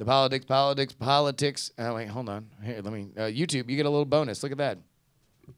The politics, politics, politics. Oh wait, hold on. Here, let me. Uh, YouTube, you get a little bonus. Look at that.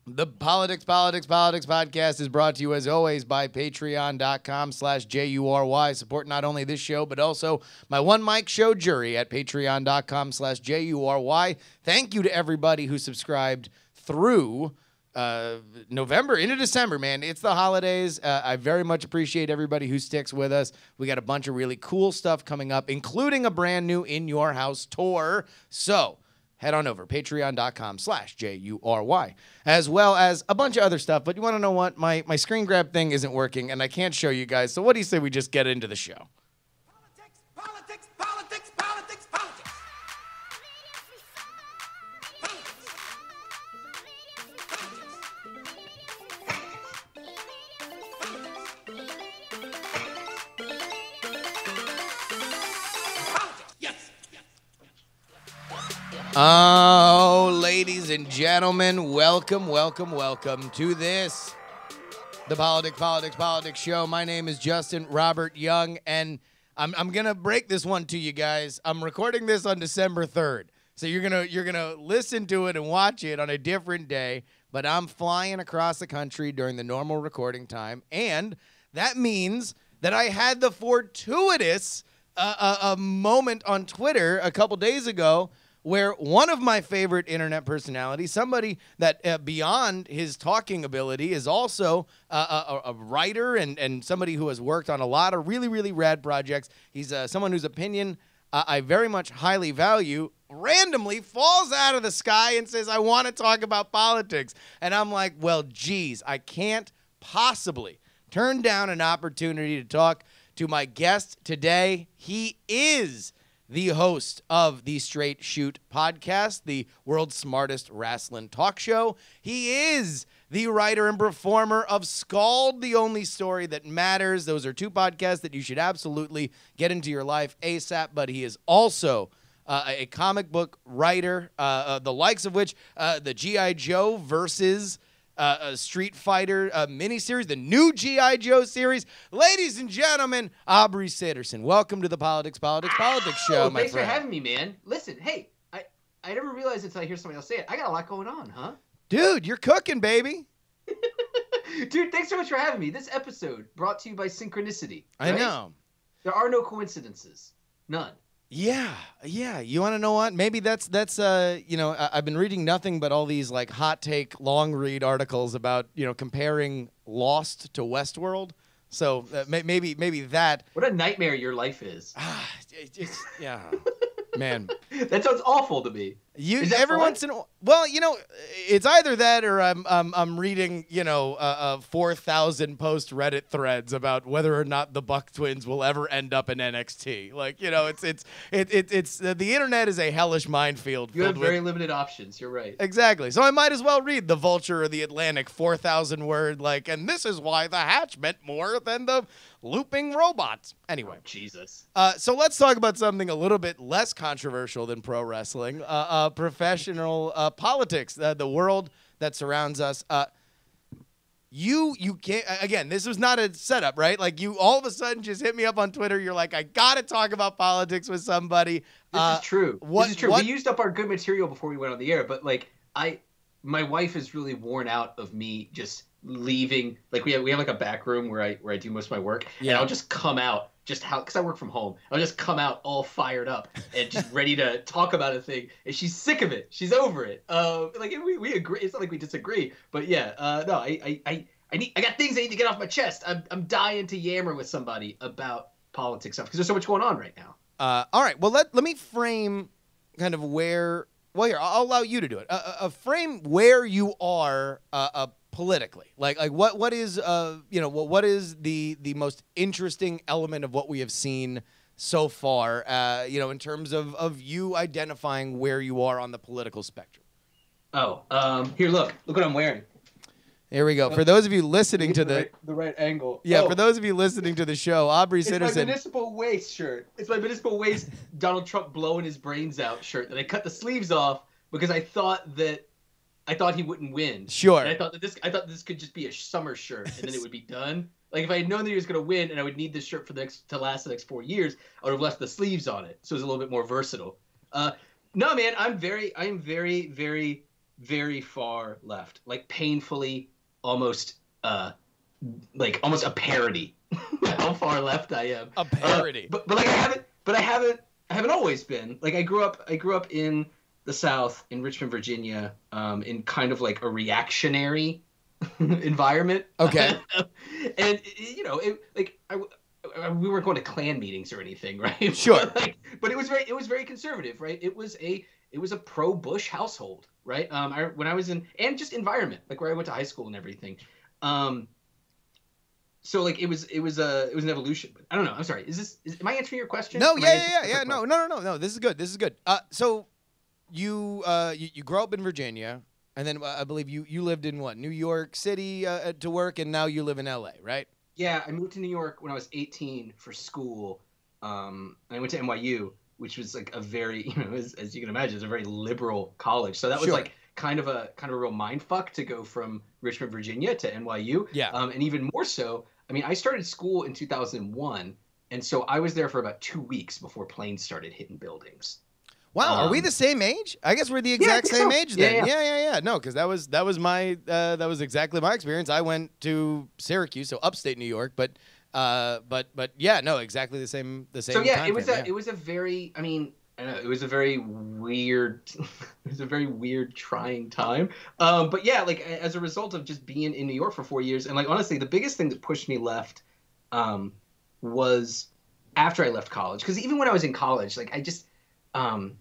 The Politics, Politics, Politics podcast is brought to you as always by patreon.com slash J-U-R-Y. Support not only this show, but also my one mic show jury at patreon.com slash J-U-R-Y. Thank you to everybody who subscribed through uh, November into December, man. It's the holidays. Uh, I very much appreciate everybody who sticks with us. We got a bunch of really cool stuff coming up, including a brand new In Your House tour. So head on over patreon.com slash j-u-r-y as well as a bunch of other stuff but you want to know what my, my screen grab thing isn't working and i can't show you guys so what do you say we just get into the show Politics, politics, politics, politics, oh ladies and gentlemen welcome welcome welcome to this the politics politics politics show. My name is justin robert young and i'm, I'm gonna break this one to you guys. I'm recording this on december 3rd so you're gonna you're gonna listen to it and watch it on a different day but i'm flying across the country during the normal recording time and that means that i had the fortuitous uh, a, a moment on twitter a couple days ago where one of my favorite internet personalities, somebody that uh, beyond his talking ability is also uh, a, a writer and, and somebody who has worked on a lot of really, really rad projects. He's uh, someone whose opinion uh, I very much highly value. Randomly falls out of the sky and says, I want to talk about politics. And I'm like, well, geez, I can't possibly turn down an opportunity to talk to my guest today. He is the host of the Straight Shoot podcast, the world's smartest wrestling talk show. He is the writer and performer of Skald, the only story that matters. Those are two podcasts that you should absolutely get into your life ASAP, but he is also. Uh, a comic book writer, uh, uh, the likes of which uh, the G.I. Joe versus uh, a Street Fighter uh, miniseries, the new G.I. Joe series. Ladies and gentlemen, Aubrey Sitterson, welcome to the Politics, Politics, Politics show, my thanks friend. for having me, man. Listen, hey, I I never realized until I hear somebody else say it. I got a lot going on, huh? Dude, you're cooking, baby. Dude, thanks so much for having me. This episode brought to you by Synchronicity. I right? know. There are no coincidences. None. Yeah, yeah. You want to know what? Maybe that's that's uh, you know, I- I've been reading nothing but all these like hot take long read articles about you know comparing Lost to Westworld. So uh, may- maybe maybe that. What a nightmare your life is. Ah, it- it's yeah, man. that sounds awful to me. You every once in a well, you know, it's either that or I'm I'm I'm reading you know uh, uh, four thousand post Reddit threads about whether or not the Buck twins will ever end up in NXT. Like you know, it's it's it, it it's uh, the internet is a hellish minefield. You have with- very limited options. You're right. Exactly. So I might as well read the Vulture or the Atlantic 4,000 word, like, and this is why the hatch meant more than the looping robots. Anyway, Jesus. uh, so let's talk about something a little bit less controversial than pro wrestling uh, uh, professional uh, politics, uh, the world that surrounds us. Uh, you you can't again this was not a setup right like you all of a sudden just hit me up on twitter you're like i gotta talk about politics with somebody This is true. what- this is true. what- We used up our good material before we went on the air, but like I my wife is really worn out of me just leaving like we have we have like a back room where I where I do most of my work Yeah. and I'll just come out just how because I work from home. I'll just come out all fired up and just ready to talk about a thing. And she's sick of it. She's over it. Uh, like we, we agree. It's not like we disagree, but yeah. Uh, no, I, I I I need I got things I need to get off my chest. I'm I'm dying to yammer with somebody about politics stuff because there's so much going on right now. Uh, all right. Well, let let me frame kind of where. Well, here I'll allow you to do it. A, a, a frame where you are uh, uh, politically. Like like what what is uh you know what what is the the most interesting element of what we have seen so far. Uh, you know, in terms of of you identifying where you are on the political spectrum. Oh, um, here, look, look what I'm wearing. Here we go. For those of you listening to the right, the right angle. yeah, Oh, for those of you listening to the show, Aubrey it's my municipal waste shirt. It's my municipal waste Donald Trump blowing his brains out shirt that I cut the sleeves off because I thought that I thought he wouldn't win. Sure. And I thought that this I thought this could just be a summer shirt and then it would be done. Like if I had known that he was going to win and I would need this shirt for the next to last the next four years, I would have left the sleeves on it, so it's a little bit more versatile. Uh, no, man, I'm very, I'm very, very, very far left, like painfully, almost, uh, like almost a parody. how far left I am. A parody. Uh, but but like I haven't, but I haven't, I haven't always been. Like I grew up, I grew up in the South, in Richmond, Virginia, um, in kind of like a reactionary environment. Okay. and you know, it, like I, I- we weren't going to Klan meetings or anything, right? Sure. But, like, but it was very, it was very conservative, right? It was a, it was a pro-Bush household, right? Um, I when I was in, and just environment, like where I went to high school and everything. Um, so like it was, it was a, it was an evolution. I don't know. I'm sorry. Is this, is, am I answering your question? No, Am yeah, yeah, yeah, yeah. No, no, no, no, no. This is good. This is good. Uh, so you uh you, you grow up in Virginia, and then uh, I believe you you lived in what New York City uh, to work, and now you live in L.A. Right? Yeah, I moved to New York when I was 18 for school. Um, and I went to NYU, which was like a very, you know, as, as you can imagine, it's a very liberal college. So that was Sure. like kind of a kind of a real mind fuck to go from Richmond, Virginia to NYU. Yeah. Um, and even more so, I mean, I started school in 2001, and so I was there for about two weeks before planes started hitting buildings. Wow, are we Um, the same age? I guess we're the exact think same so. age Yeah, then. yeah. Yeah, yeah, yeah. No, because that was that was my uh, that was exactly my experience. I went to Syracuse, so upstate New York, but uh, but but yeah, no, exactly the same the same. so yeah, it was frame, a yeah. it was a very I mean I don't know it was a very weird it was a very weird trying time. Um, but yeah, like as a result of just being in New York for four years and like honestly the biggest thing that pushed me left um, was after I left college because even when I was in college like I just um,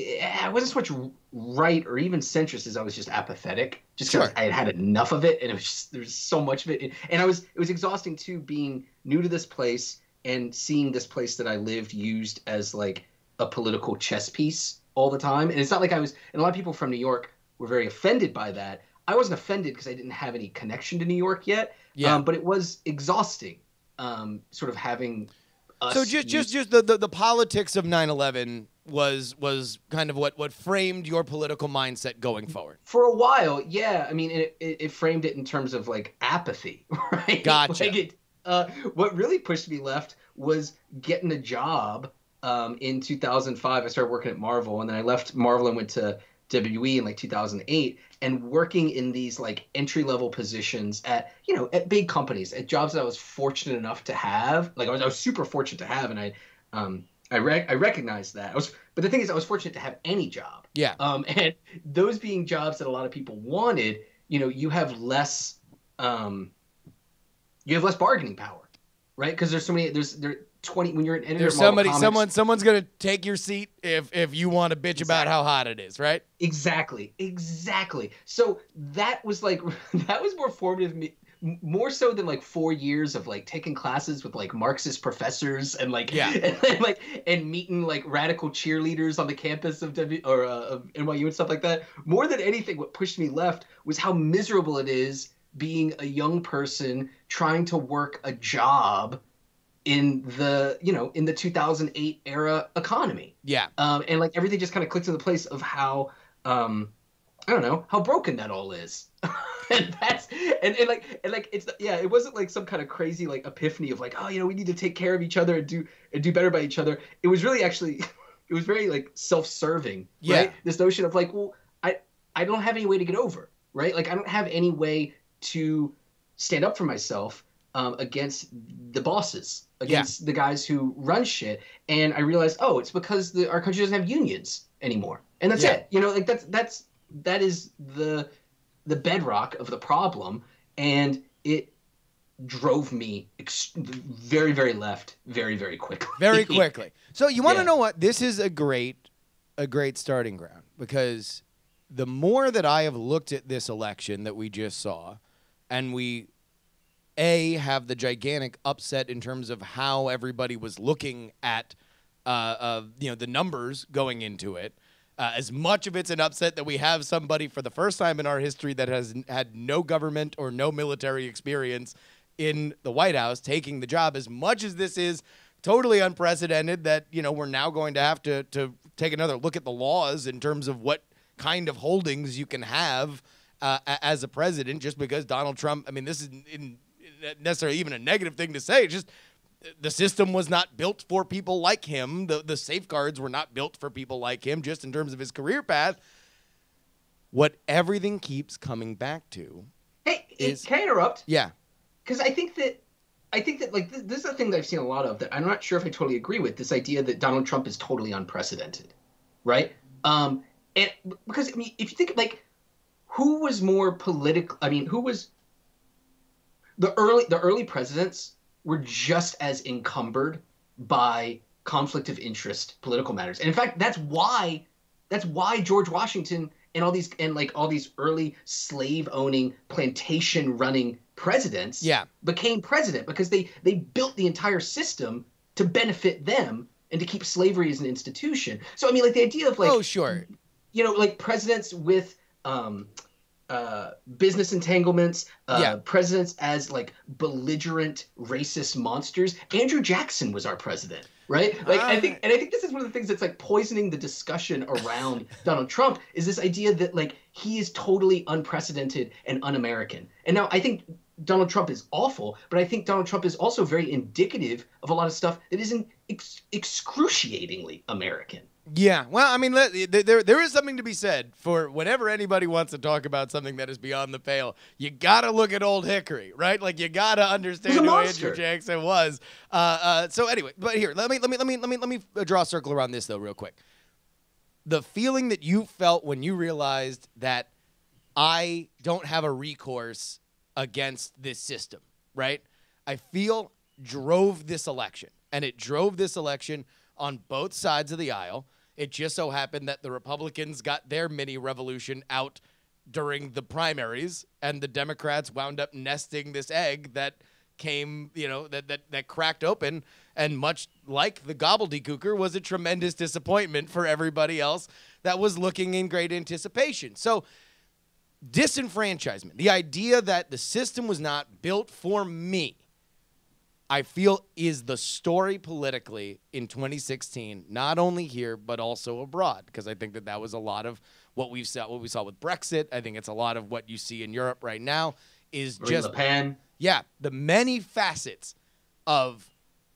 I wasn't so much right or even centrist as I was just apathetic, just because Sure. I had had enough of it, and it was just, there was so much of it, and I was it was exhausting too, being new to this place and seeing this place that I lived used as like a political chess piece all the time, and it's not like I was, and a lot of people from New York were very offended by that. I wasn't offended because I didn't have any connection to New York yet, yeah. um, but it was exhausting, um, sort of having. Us so just just just the, the, the politics of 9-11 was was kind of what what framed your political mindset going forward. for a while, yeah. I mean, it, it, it framed it in terms of like apathy, right? Gotcha. Like it, uh, what really pushed me left was getting a job um, in 2005. I started working at Marvel, and then I left Marvel and went to WWE in like 2008, and working in these like entry level positions at you know at big companies, at jobs that I was fortunate enough to have. Like I was, I was super fortunate to have, and I. Um, I, rec- I recognized that. I was, but the thing is, I was fortunate to have any job. Yeah. Um, and those being jobs that a lot of people wanted, you know, you have less, um, you have less bargaining power, right? Because there's so many. There's there twenty when you're an editor. There's somebody Comics- someone someone's going to take your seat if if you want to bitch about how hot it is, right? Exactly, exactly. So that was like that was more formative, me, more so than like four years of like taking classes with like Marxist professors and like Yeah. and, like and meeting like radical cheerleaders on the campus of W or uh, of NYU and stuff like that. More than anything, what pushed me left was how miserable it is being a young person trying to work a job in the you know in the 2008 era economy Yeah. um, and like everything just kind of clicks into the place of how um, I don't know how broken that all is, and that's and, and like and like it's yeah it wasn't like some kind of crazy like epiphany of like oh you know we need to take care of each other and do and do better by each other. It was really actually it was very like self-serving, Yeah. right? This notion of like well I I don't have any way to get over, right? Like I don't have any way to stand up for myself um, against the bosses, against the guys who run shit. And I realized, oh, it's because the, our country doesn't have unions anymore, and that's Yeah. it. You know, like that's that's that is the the bedrock of the problem, and it drove me ex- very very left very very quickly. very quickly. So you want to Yeah. know what? This is a great, a great starting ground because the more that I have looked at this election that we just saw, and we, a have the gigantic upset in terms of how everybody was looking at, uh, uh you know, the numbers going into it. Uh, as much of it's an upset that we have somebody for the first time in our history that has had no government or no military experience in the White House taking the job, as much as this is totally unprecedented, that you know we're now going to have to to take another look at the laws in terms of what kind of holdings you can have uh, as a president, just because Donald Trump. I mean, this is in necessarily even a negative thing to say. Just the system was not built for people like him. The the safeguards were not built for people like him. Just in terms of his career path. What everything keeps coming back to, Hey, Is- can I interrupt? yeah, because I think that I think that like th- this is a thing that I've seen a lot of that I'm not sure if I totally agree with this idea that Donald Trump is totally unprecedented, right? Um, and because I mean, if you think like who was more political, I mean, who was the early the early presidents were just as encumbered by conflict of interest political matters, and in fact, that's why that's why George Washington and all these and like all these early slave owning plantation running presidents yeah, became president because they they built the entire system to benefit them and to keep slavery as an institution. So I mean like the idea of like oh sure, you know like presidents with um uh, business entanglements, uh, Yeah. presidents as like belligerent racist monsters. Andrew Jackson was our president, right? Like I Ah. think, and I think this is one of the things that's like poisoning the discussion around Donald Trump is this idea that like he is totally unprecedented and un-American. And now I think Donald Trump is awful, but I think Donald Trump is also very indicative of a lot of stuff that isn't ex- excruciatingly American. Yeah, well, I mean, there there is something to be said for whenever anybody wants to talk about something that is beyond the pale. You gotta look at Old Hickory, right? Like you gotta understand who. Andrew Jackson was. Uh, uh, so anyway, but here, let me let me let me let me let me draw a circle around this though, real quick. The feeling that you felt when you realized that I don't have a recourse against this system, right? I feel drove this election, and it drove this election on both sides of the aisle. It just so happened that the Republicans got their mini revolution out during the primaries, and the Democrats wound up nesting this egg that came, you know, that that that cracked open, and much like the gobbledygooker, was a tremendous disappointment for everybody else that was looking in great anticipation. So disenfranchisement, the idea that the system was not built for me, I feel is the story politically in 2016, not only here but also abroad, because I think that that was a lot of what we saw what we saw with Brexit. I think it's a lot of what you see in Europe right now is just Pen. yeah, the many facets of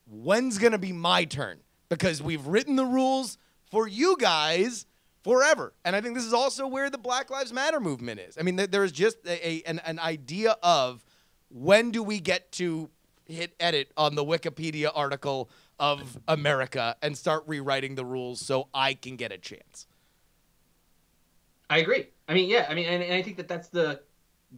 when's going to be my turn because we've written the rules for you guys forever. And I think this is also where the Black Lives Matter movement is. I mean, there's just a, a an, an idea of when do we get to hit edit on the Wikipedia article of America and start rewriting the rules so I can get a chance. I agree. I mean, yeah. I mean, and, and I think that that's the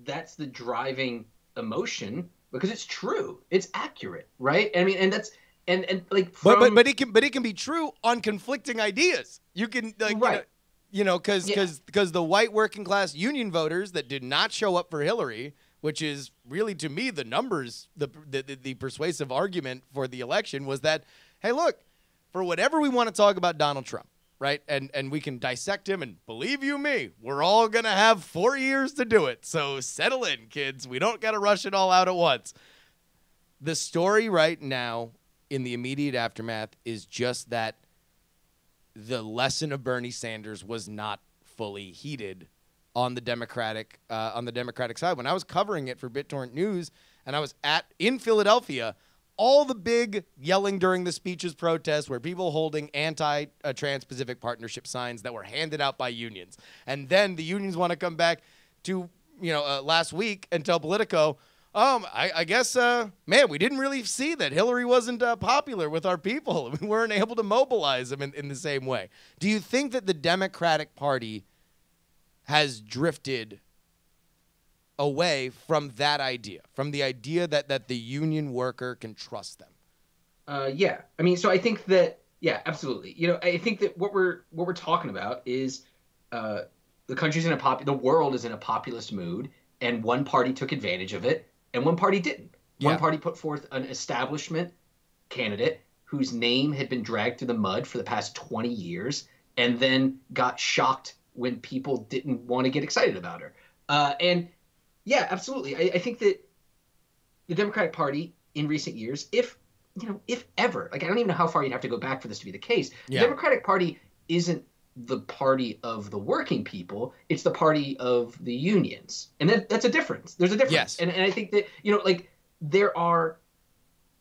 that's the driving emotion because it's true. It's accurate, right? I mean, and that's and and like But, but but it can but it can be true on conflicting ideas. You can like Right. you know because because because the white working class union voters that did not show up for Hillary, which is really to me the numbers the the, the, persuasive argument for the election was that hey look for whatever we want to talk about Donald Trump right and and we can dissect him and believe you me we're all gonna have four years to do it. So settle in kids. We don't gotta rush it all out at once. The story right now in the immediate aftermath is just that the lesson of Bernie Sanders was not fully heeded on the Democratic uh, on the Democratic side. When I was covering it for BitTorrent News and I was at in Philadelphia, all the big yelling during the speeches protests were people holding anti uh, Trans-Pacific Partnership signs that were handed out by unions, and then the unions want to come back to you know uh, last week and tell Politico. Um, I, I guess, uh, man, we didn't really see that Hillary wasn't uh, popular with our people. We weren't able to mobilize them in, in the same way. Do you think that the Democratic Party has drifted away from that idea, from the idea that, that the union worker can trust them? Uh, yeah, I mean, so I think that yeah, absolutely. You know, I think that what we're what we're talking about is uh, the country's in a pop, the world is in a populist mood, and one party took advantage of it, and one party didn't. Yeah. One party put forth an establishment candidate whose name had been dragged through the mud for the past 20 years, and then got shocked when people didn't want to get excited about her. Uh, and yeah, absolutely. I, I think that the Democratic Party in recent years, if you know, if ever, like I don't even know how far you'd have to go back for this to be the case. Yeah. The Democratic Party isn't the party of the working people; it's the party of the unions, and that, that's a difference. There's a difference, Yes. and and I think that you know, like there are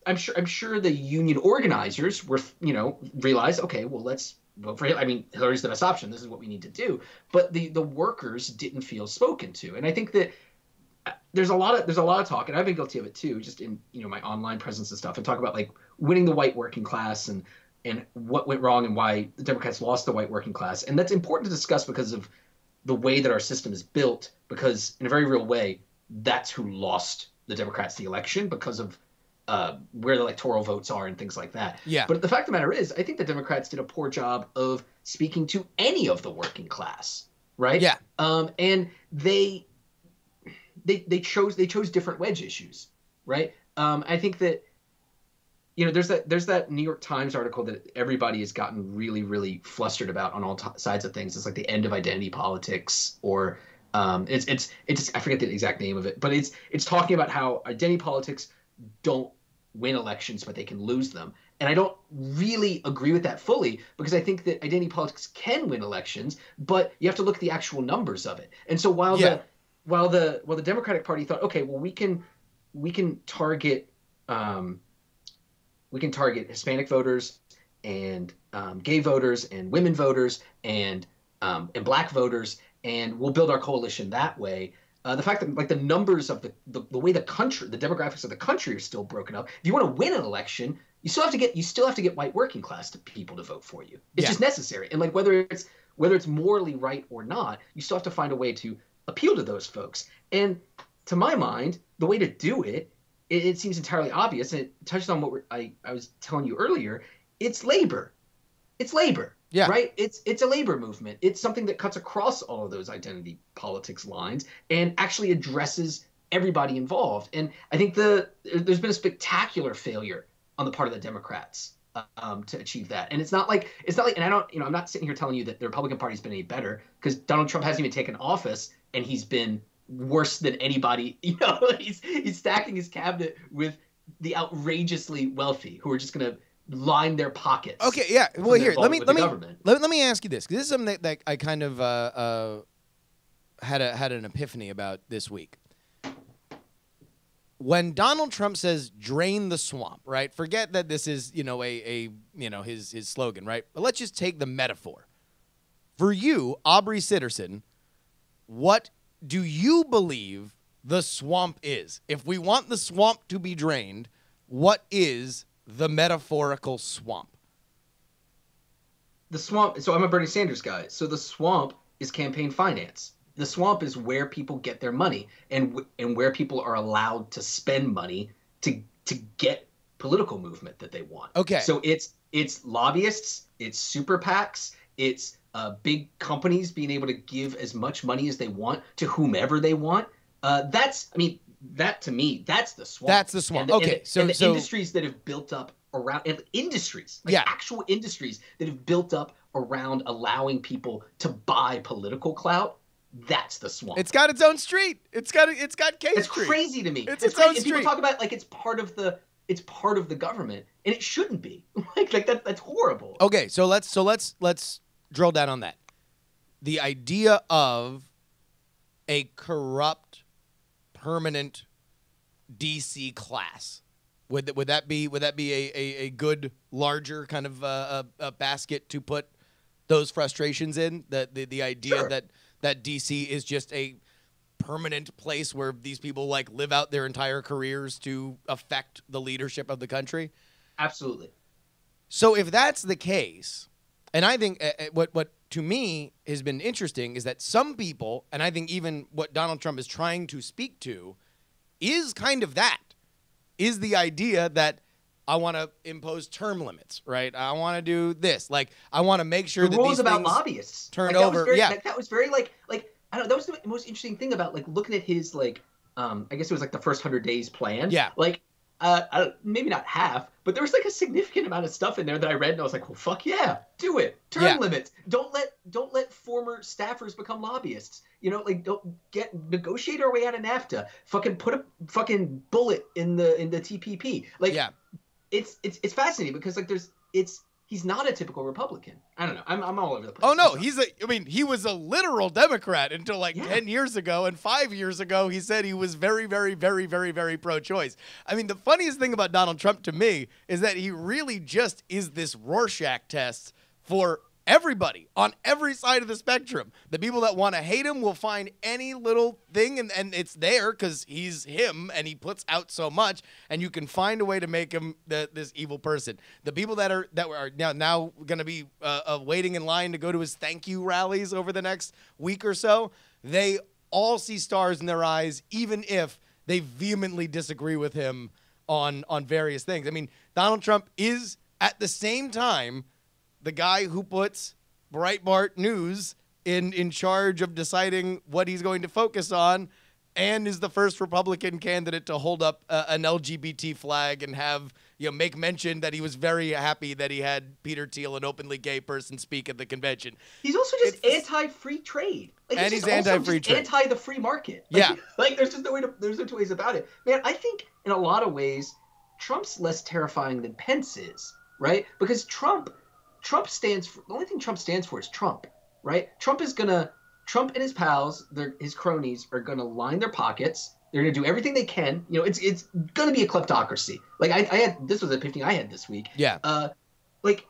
I'm sure I'm sure the union organizers were you know realized okay well let's vote for Hillary. I mean Hillary's the best option. This is what we need to do. But the the workers didn't feel spoken to. And I think that uh, there's a lot of there's a lot of talk and I've been guilty of it too just in you know my online presence and stuff and talk about like winning the white working class and and what went wrong and why the Democrats lost the white working class. And that's important to discuss because of the way that our system is built because in a very real way that's who lost the Democrats the election because of uh, where the electoral votes are and things like that. Yeah. But the fact of the matter is, I think the Democrats did a poor job of speaking to any of the working class, right? Yeah. Um, and they they they chose they chose different wedge issues, right? Um, I think that you know there's that there's that New York Times article that everybody has gotten really really flustered about on all t- sides of things. It's like the end of identity politics or um, it's it's it's I forget the exact name of it, but it's it's talking about how identity politics don't win elections, but they can lose them. And I don't really agree with that fully because I think that identity politics can win elections, but you have to look at the actual numbers of it. And so while Yeah. the while the while the Democratic Party thought, okay, well we can we can target um, we can target Hispanic voters and um, gay voters and women voters and um, and black voters, and we'll build our coalition that way. Uh, the fact that like the numbers of the, the the way the country, the demographics of the country are still broken up. If you want to win an election, you still have to get you still have to get white working class to people to vote for you. It's Yeah. just necessary, and like whether it's whether it's morally right or not, you still have to find a way to appeal to those folks. And to my mind, the way to do it, it, it seems entirely obvious, and it touches on what we're, I I was telling you earlier. It's labor. It's labor. Yeah. Right? It's it's a labor movement. It's something that cuts across all of those identity politics lines and actually addresses everybody involved. And I think the there's been a spectacular failure on the part of the Democrats um, to achieve that. And it's not like it's not like and I don't you know I'm not sitting here telling you that the Republican Party's been any better because Donald Trump hasn't even taken office and he's been worse than anybody. You know, he's he's stacking his cabinet with the outrageously wealthy who are just going to line their pockets. Okay, yeah. Well, here, let me let me government. let, let me ask you this. this is something that, that I kind of uh, uh, had a had an epiphany about this week. When Donald Trump says "drain the swamp," right? Forget that this is you know a a you know his his slogan, right? But let's just take the metaphor. For you, Aubrey Sitterson, what do you believe the swamp is? If we want the swamp to be drained, what is the metaphorical swamp? the swamp so i'm a bernie sanders guy so the swamp is campaign finance the swamp is where people get their money and and where people are allowed to spend money to to get political movement that they want Okay. so it's it's lobbyists it's super pacs it's uh, big companies being able to give as much money as they want to whomever they want uh, that's i mean that to me that's the swamp That's the swamp. And the- and Okay, the- so- and the so- industries that have built up around and industries like Yeah. actual industries that have built up around allowing people to buy political clout that's the swamp It's got its own street. It's got it's got K it's Street. crazy to me It's It's its crazy. own And people talk about it like it's part of the it's part of the government and it shouldn't be like like that that's horrible Okay, so let's so let's let's drill down on that. The idea of a corrupt permanent DC class. Would th- would that be would that be a, a, a good larger kind of uh, a, a basket to put those frustrations in? The the, the idea Sure. that that DC is just a permanent place where these people like live out their entire careers to affect the leadership of the country. absolutely So if that's the case, and I think what what to me has been interesting is that some people, and I think even what Donald Trump is trying to speak to, is kind of that, is the idea that I want to impose term limits, right? I want to do this, like I want to make sure the that rules these about lobbyists turn like, over- very, yeah. like, that was very like like I don't know. That was the most interesting thing about like looking at his like um I guess it was like the first hundred days plan. Yeah. Like uh maybe not half, but there was like a significant amount of stuff in there that I read and I was like, well, fuck yeah, do it. Term Yeah. limits. Don't let don't let former staffers become lobbyists. You know, like don't get negotiate our way out of NAFTA. Fucking put a fucking bullet in the in the TPP. Like yeah, it's it's it's fascinating because like there's it's he's not a typical Republican. I don't know. I'm, I'm all over the place. Oh no, he's a. I mean, he was a literal Democrat until like Yeah. ten years ago, and five years ago he said he was very, very, very, very, very pro-choice. I mean, the funniest thing about Donald Trump to me is that he really just is this Rorschach test for everybody on every side of the spectrum. The people that want to hate him will find any little thing, and, and it's there because he's him and he puts out so much, and you can find a way to make him the, this evil person. The people that are that are now now going to be uh, uh, waiting in line to go to his thank you rallies over the next week or so, they all see stars in their eyes, even if they vehemently disagree with him on on various things. I mean, Donald Trump is at the same time the guy who puts Breitbart News in in charge of deciding what he's going to focus on, and is the first Republican candidate to hold up uh, an LGBT flag and have you know make mention that he was very happy that he had Peter Thiel, an openly gay person, speak at the convention. He's also just It's- anti-free trade. Like, And he's anti-free trade. Anti the free market. Like, Yeah. Like there's just no way to. There's no two ways about it. Man, I think in a lot of ways, Trump's less terrifying than Pence is, right? Because Trump, Trump stands for the only thing Trump stands for is Trump, right? Trump is gonna. Trump and his pals, their his cronies, are gonna line their pockets. They're gonna do everything they can. You know, it's it's gonna be a kleptocracy. Like I, I had this was a epiphany I had this week Yeah, uh, like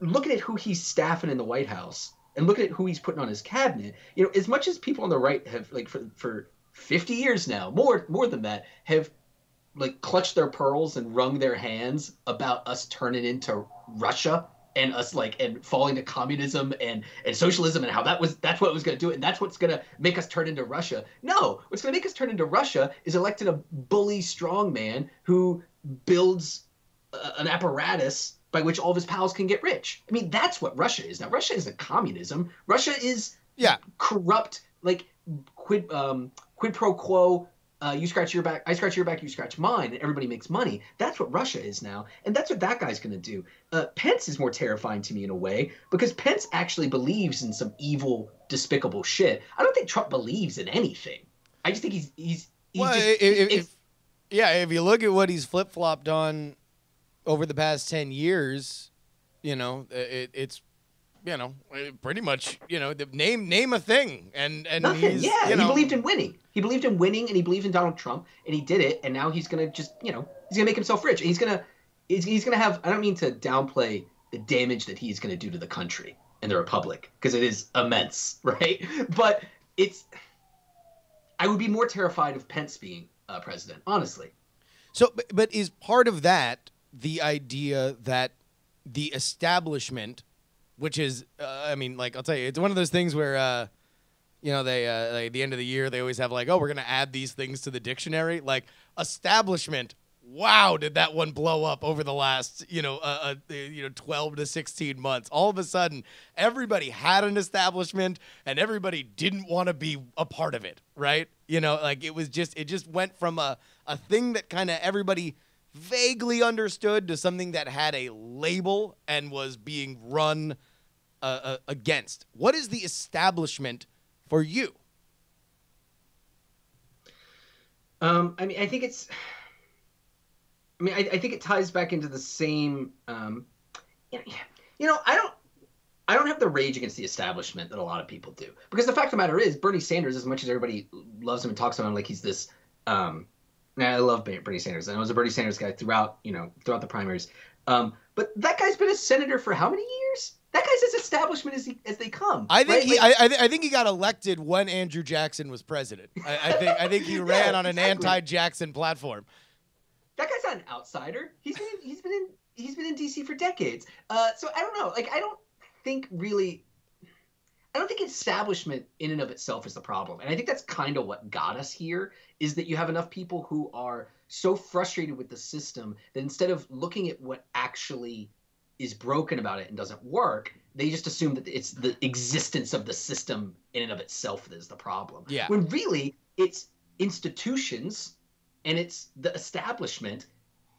looking at who he's staffing in the White House and looking at who he's putting on his cabinet, you know, as much as people on the right have like for for 50 years now, more more than that, have like clutched their pearls and wrung their hands about us turning into Russia and us like and falling to communism and and socialism and how that was that's what was going to do it and that's what's going to make us turn into Russia. No, what's going to make us turn into Russia is electing a bully strongman who builds uh, an apparatus by which all of his pals can get rich. I mean, that's what Russia is. Now, Russia isn't communism. Russia is yeah. corrupt, like quid um, quid pro quo. Uh, you scratch your back, I scratch your back, you scratch mine, and everybody makes money. That's what Russia is now, and that's what that guy's going to do. Uh, Pence is more terrifying to me in a way because Pence actually believes in some evil, despicable shit. I don't think Trump believes in anything. I just think he's he's. he's Well, just, if, if, if- yeah, if you look at what he's flip flopped on over the past ten years, you know, it, it's you know eh, pretty much you know the name name a thing and and Nothing. he's yeah, you know he believed in winning. He believed in winning, and he believed in Donald Trump, and he did it. And now he's gonna just, you know, he's gonna make himself rich. He's gonna, he's, he's gonna have. I don't mean to downplay the damage that he's gonna do to the country and the republic because it is immense, right? But it's. I would be more terrified of Pence being uh, president, honestly. So, but, but is part of that the idea that the establishment, which is, uh, I mean, like I'll tell you, it's one of those things where, uh, you know, they uh, at the end of the year they always have like, oh, we're gonna add these things to the dictionary. Like establishment. Wow, did that one blow up over the last, you know, uh, uh, you know, twelve to sixteen months? All of a sudden, everybody had an establishment, and everybody didn't want to be a part of it, right? You know, like it was just, it just went from a a thing that kind of everybody vaguely understood to something that had a label and was being run uh, uh, against. What is the establishment for you? Um, I mean, I think it's. I mean, I, I think it ties back into the same. Um, you know, I don't. I don't have the rage against the establishment that a lot of people do, because the fact of the matter is, Bernie Sanders, as much as everybody loves him and talks about him like he's this. Um, and I love Bernie Sanders, and I was a Bernie Sanders guy throughout, you know, throughout the primaries. Um, but that guy's been a senator for how many years? That guy's as establishment as, he, as they come. I think right? he, Like- I, I, th- I think he got elected when Andrew Jackson was president. I, I think I think he Yeah, ran on an exactly. anti-Jackson platform. that guy's not an outsider. He's been in, he's been in he's been in DC for decades. Uh, so I don't know. Like I don't think really. I don't think establishment in and of itself is the problem, and I think that's kind of what got us here. Is that you have enough people who are so frustrated with the system that instead of looking at what actually is broken about it and doesn't work, they just assume that it's the existence of the system in and of itself that is the problem. Yeah. When really it's institutions and it's the establishment.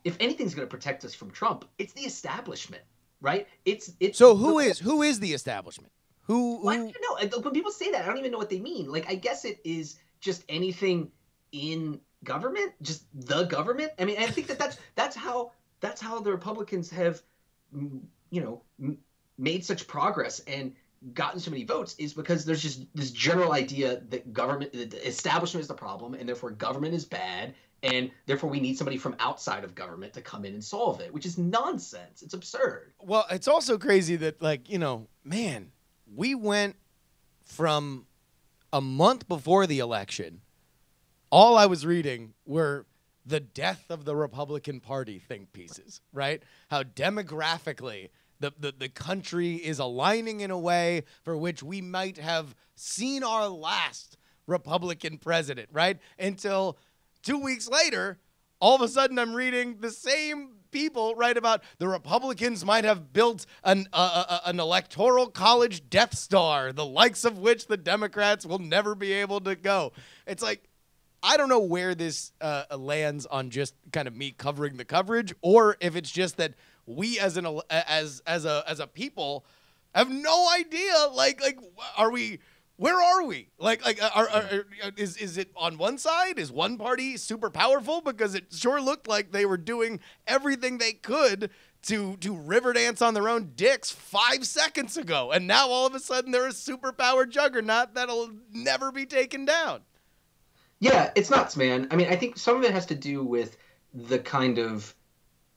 If anything's going to protect us from Trump, it's the establishment, right? It's it's. So who the- is who is the establishment? Who, Well, I don't know. When people say that, I don't even know what they mean. Like, I guess it is just anything in government, just the government. I mean, I think that that's that's how that's how the Republicans have you know made such progress and gotten so many votes is because there's just this general idea that government the establishment is the problem and therefore government is bad and therefore we need somebody from outside of government to come in and solve it which is nonsense it's absurd Well, it's also crazy that, like, you know, man, we went from a month before the election. All I was reading were the death of the Republican Party think pieces, right? How demographically the, the, the country is aligning in a way for which we might have seen our last Republican president, right? Until two weeks later, all of a sudden I'm reading the same people write about the Republicans might have built an uh, uh, an electoral college Death Star, the likes of which the Democrats will never be able to go. It's like I don't know where this uh, lands on just kind of me covering the coverage, or if it's just that we as an as as a as a people have no idea. Like like are we? Where are we? Like like are, are, are is is it on one side? Is one party super powerful because it sure looked like they were doing everything they could to to river dance on their own dicks five seconds ago, and now all of a sudden they're a super powered juggernaut that'll never be taken down. Yeah, it's nuts, man. I mean, I think some of it has to do with the kind of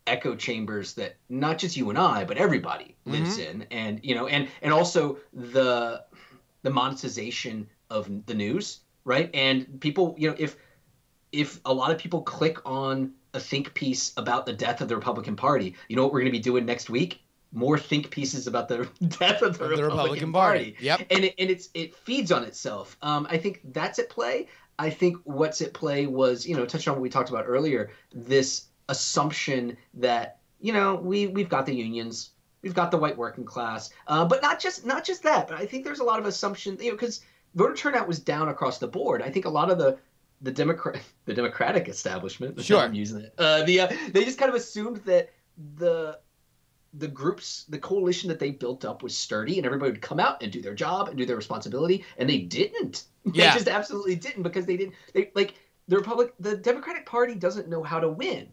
echo chambers that not just you and I, but everybody lives in, and you know, and and also the the monetization of the news, right? And people, you know, if if a lot of people click on a think piece about the death of the Republican Party, you know what we're going to be doing next week? More think pieces about the death of the, Of the Republican, Republican Party. Party. Yep. And it, and it's it feeds on itself. Um, I think that's at play. I think what's at play was, you know, touching on what we talked about earlier, this assumption that you know we we've got the unions, we've got the white working class, uh, but not just not just that. But I think there's a lot of assumption, you know, because voter turnout was down across the board. I think a lot of the the Democrat the Democratic establishment, Sure. I'm using it. Uh, the uh, they just kind of assumed that the the groups, the coalition that they built up was sturdy, and everybody would come out and do their job and do their responsibility, and they didn't. Yeah. They just absolutely didn't because they didn't. They like the Republic, the Democratic Party doesn't know how to win,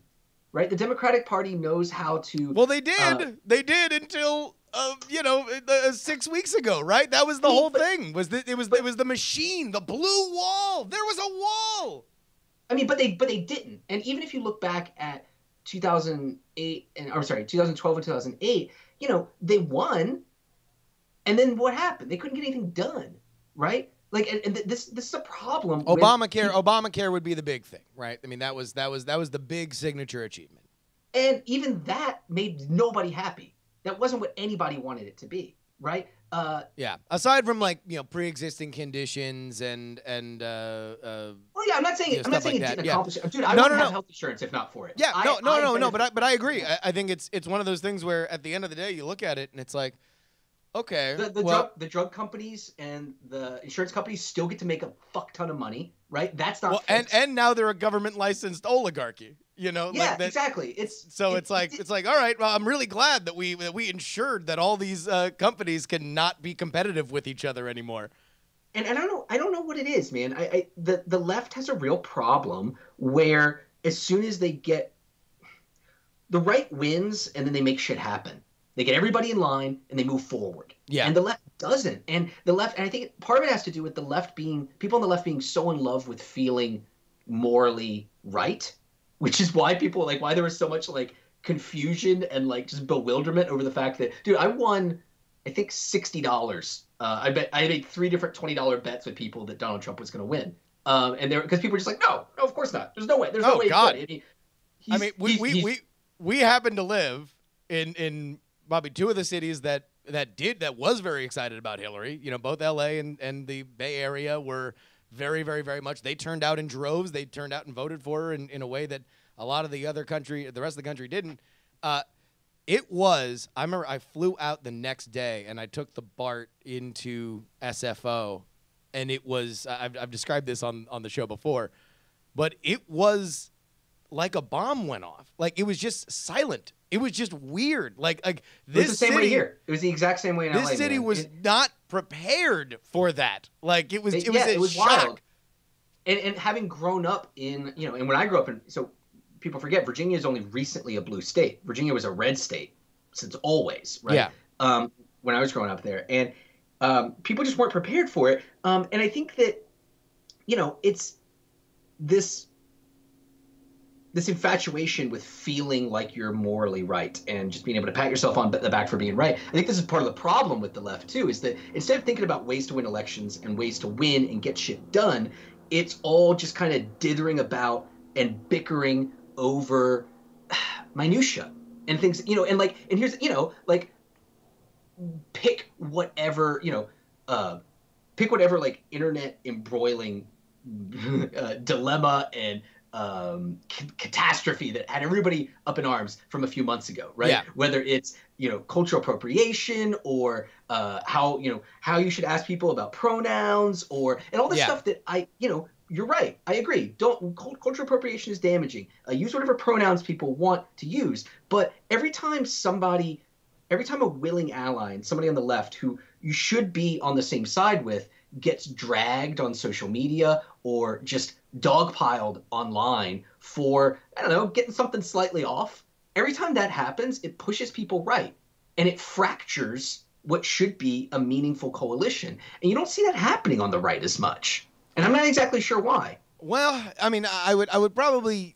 right? The Democratic Party knows how to. Well, they did. Uh, they did until uh, you know uh, six weeks ago, right? That was the whole but- thing. Was that it was but- it was the machine, the blue wall. There was a wall. I mean, but they but they didn't. And even if you look back at 2008 and I'm sorry, 2012 and 2008, you know, they won, and then what happened? They couldn't get anything done, right? Like, and, and this this is a problem. with- Obamacare. Obamacare would be the big thing, right? I mean, that was that was that was the big signature achievement. and even that made nobody happy. That wasn't what anybody wanted it to be, right? Uh, Yeah. Aside from like you know pre-existing conditions and and uh, uh well, yeah, I'm not saying I'm not saying like it didn't yeah. accomplish it. Dude, I No, wouldn't no, have no. health insurance if not for it. yeah I- no no I no no but I, but I agree. I, I think it's it's one of those things where at the end of the day you look at it and it's like, okay, the, the well, drug the drug companies and the insurance companies still get to make a fuck ton of money, right? That's not well and fixed. and now they're a government licensed oligarchy. You know, yeah, like that, exactly. It's So it- it's like it- it's like all right. Well, I'm really glad that we that we ensured that all these uh, companies cannot be competitive with each other anymore. and I don't know I don't know what it is, man. I, I the the left has a real problem where as soon as they get the right wins and then they make shit happen. They get everybody in line and they move forward. Yeah. And the left doesn't. And the left and I think part of it has to do with the left being people on the left being so in love with feeling morally right, which is why people like why there was so much like confusion and like just bewilderment over the fact that dude, I won I think sixty dollars. Uh, I bet I made three different twenty dollar bets with people that Donald Trump was going to win. Um, and there because people were just like, no, no, of course not. There's no way. There's no Oh, way. he God. could." I mean, I mean, we he's- we, he's- we we happen to live in in probably two of the cities that that did that was very excited about Hillary. You know, both L.A. and and the Bay Area were very very very much. They turned out in droves. They turned out and voted for her in, in a way that a lot of the other country, the rest of the country didn't. Uh, it was. I remember I flew out the next day and I took the BART into SFO, and it was. I've, I've described this on on the show before, but it was like a bomb went off. Like it was just silent. It was just weird. Like like it was this the same city way here. It was the exact same way in This LA. city man. was It- not prepared for that. Like it was. It, It- was yeah, a it was shock. wild. and and having grown up in you know and when i grew up in so people forget virginia is only recently a blue state virginia was a red state since always, right? Yeah. Um, when I was growing up there, and um, people just weren't prepared for it. Um, and I think that, you know, it's this this infatuation with feeling like you're morally right and just being able to pat yourself on the back for being right. I think this is part of the problem with the left too, is that instead of thinking about ways to win elections and ways to win and get shit done, it's all just kind of dithering about and bickering over minutia and things, you know, and like, and here's, you know, like pick whatever, you know, uh, pick whatever like internet embroiling uh, dilemma and um, c- catastrophe that had everybody up in arms from a few months ago, right? Yeah. Whether it's you know cultural appropriation or uh, how you know how you should ask people about pronouns or and all this Yeah. stuff that I you know you're right. I agree. Don't cul- cultural appropriation is damaging. Uh, use whatever pronouns people want to use, but every time somebody every time a willing ally and somebody on the left who you should be on the same side with gets dragged on social media or just dogpiled online for I don't know getting something slightly off. Every time that happens, it pushes people right and it fractures what should be a meaningful coalition. And you don't see that happening on the right as much. And I'm not exactly sure why. Well, I mean, I would, I would probably,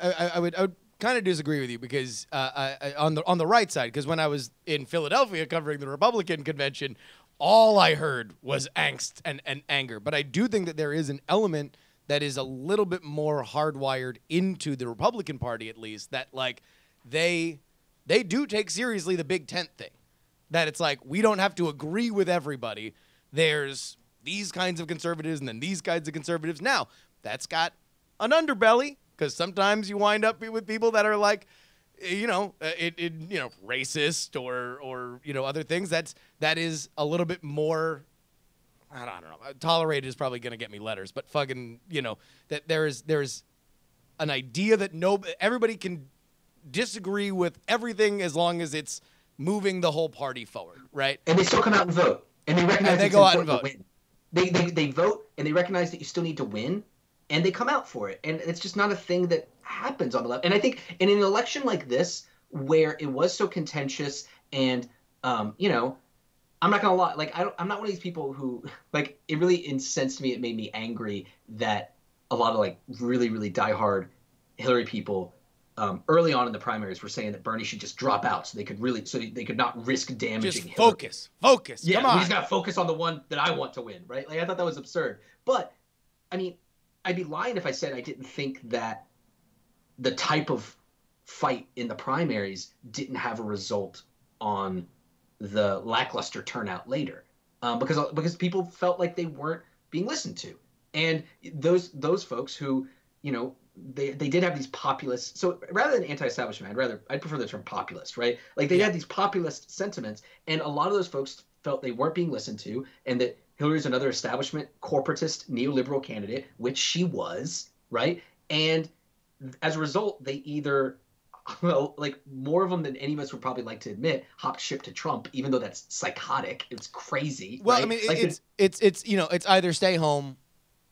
uh, I, I would, I would kind of disagree with you because uh, I, on the on the right side, because when I was in Philadelphia covering the Republican convention, all I heard was angst and, and anger. But I do think that there is an element that is a little bit more hardwired into the Republican Party, at least that like they they do take seriously the big tent thing that it's like we don't have to agree with everybody. There's these kinds of conservatives and then these kinds of conservatives. Now, that's got an underbelly because sometimes you wind up with people that are like, you know, uh, it, it you know, racist or or you know other things. That's that is a little bit more. I don't, I don't know. Tolerated is probably gonna get me letters, but fucking, you know, that there is there's an idea that no everybody can disagree with everything as long as it's moving the whole party forward, right? and they still come out and vote, and they recognize And they go out and win. They, they they vote and they recognize that you still need to win, and they come out for it. And it's just not a thing that happens on the left. And I think in an election like this, where it was so contentious, and um, you know, I'm not gonna lie, like I don't, I'm not one of these people who like it really incensed me. It made me angry that a lot of like really really diehard Hillary people um, early on in the primaries were saying that Bernie should just drop out so they could really so they could not risk damaging Just Hillary. focus, focus. Yeah, Come we on. just gotta focus on the one that I want to win, right? Like I thought that was absurd. But I mean, I'd be lying if I said I didn't think that the type of fight in the primaries didn't have a result on the lackluster turnout later, um, because because people felt like they weren't being listened to, and those those folks who you know they they did have these populist so rather than anti-establishment i'd rather i'd prefer the term populist right? Like they Yeah. had these populist sentiments and a lot of those folks felt they weren't being listened to and that hillary's another establishment corporatist neoliberal candidate which she was right? And as a result they either well like more of them than any of us would probably like to admit hopped ship to trump even though that's psychotic it's crazy well, right? I mean, it- Like, it's it's it's you know, it's either stay home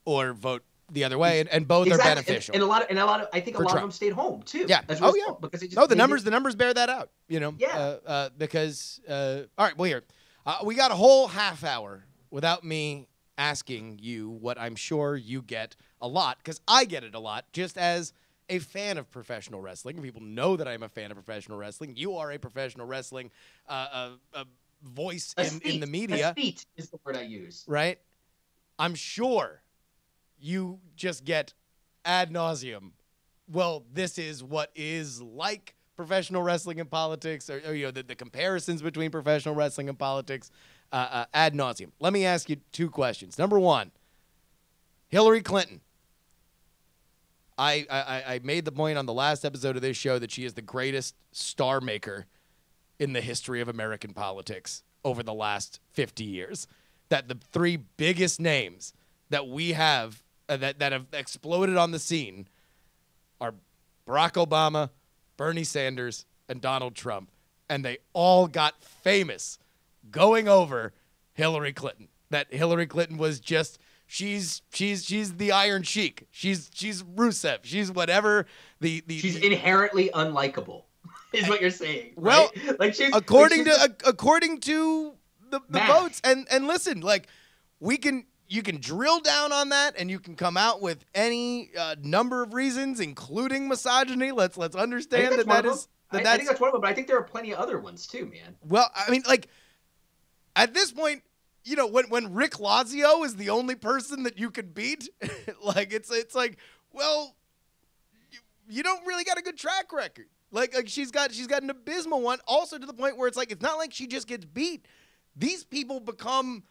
or vote the other way, and, and both are beneficial. And, and a lot of and a lot of I think a lot Trump. of them stayed home too. Yeah. As Oh, yeah. Because no, the numbers the numbers bear that out. You know. Yeah. Uh, uh, because uh, all right, well here, uh, we got a whole half hour without me asking you what I'm sure you get a lot because I get it a lot just as a fan of professional wrestling. People know that I'm a fan of professional wrestling. You are a professional wrestling uh, uh, uh, voice A in, in the media, A seat is the word I use. right? I'm sure you just get ad nauseum. Well, this is what is like professional wrestling and politics, or, or, you know, the, the comparisons between professional wrestling and politics, uh, uh, ad nauseum. Let me ask you two questions. Number one, Hillary Clinton. I, I, I made the point on the last episode of this show that she is the greatest star maker in the history of American politics over the last 50 years. That the three biggest names that we have uh, that, that have exploded on the scene are Barack Obama, Bernie Sanders, and Donald Trump. And they all got famous going over Hillary Clinton. That Hillary Clinton was just she's she's she's the Iron Sheik. She's she's Rusev. She's whatever the the, She's the- inherently unlikable. is what you're saying. Well, right? like she's according like she's to ac- according to the, the votes and and listen like we can you can drill down on that and you can come out with any uh, number of reasons including misogyny let's let's understand that that is that I, I think that's one of them, but I think there are plenty of other ones too, man. well i mean like at this point you know when when rick lazio is the only person that you could beat like it's it's like well you, you don't really got a good track record. Like like she's got she's got an abysmal one also to the point where it's like it's not like she just gets beat. These people become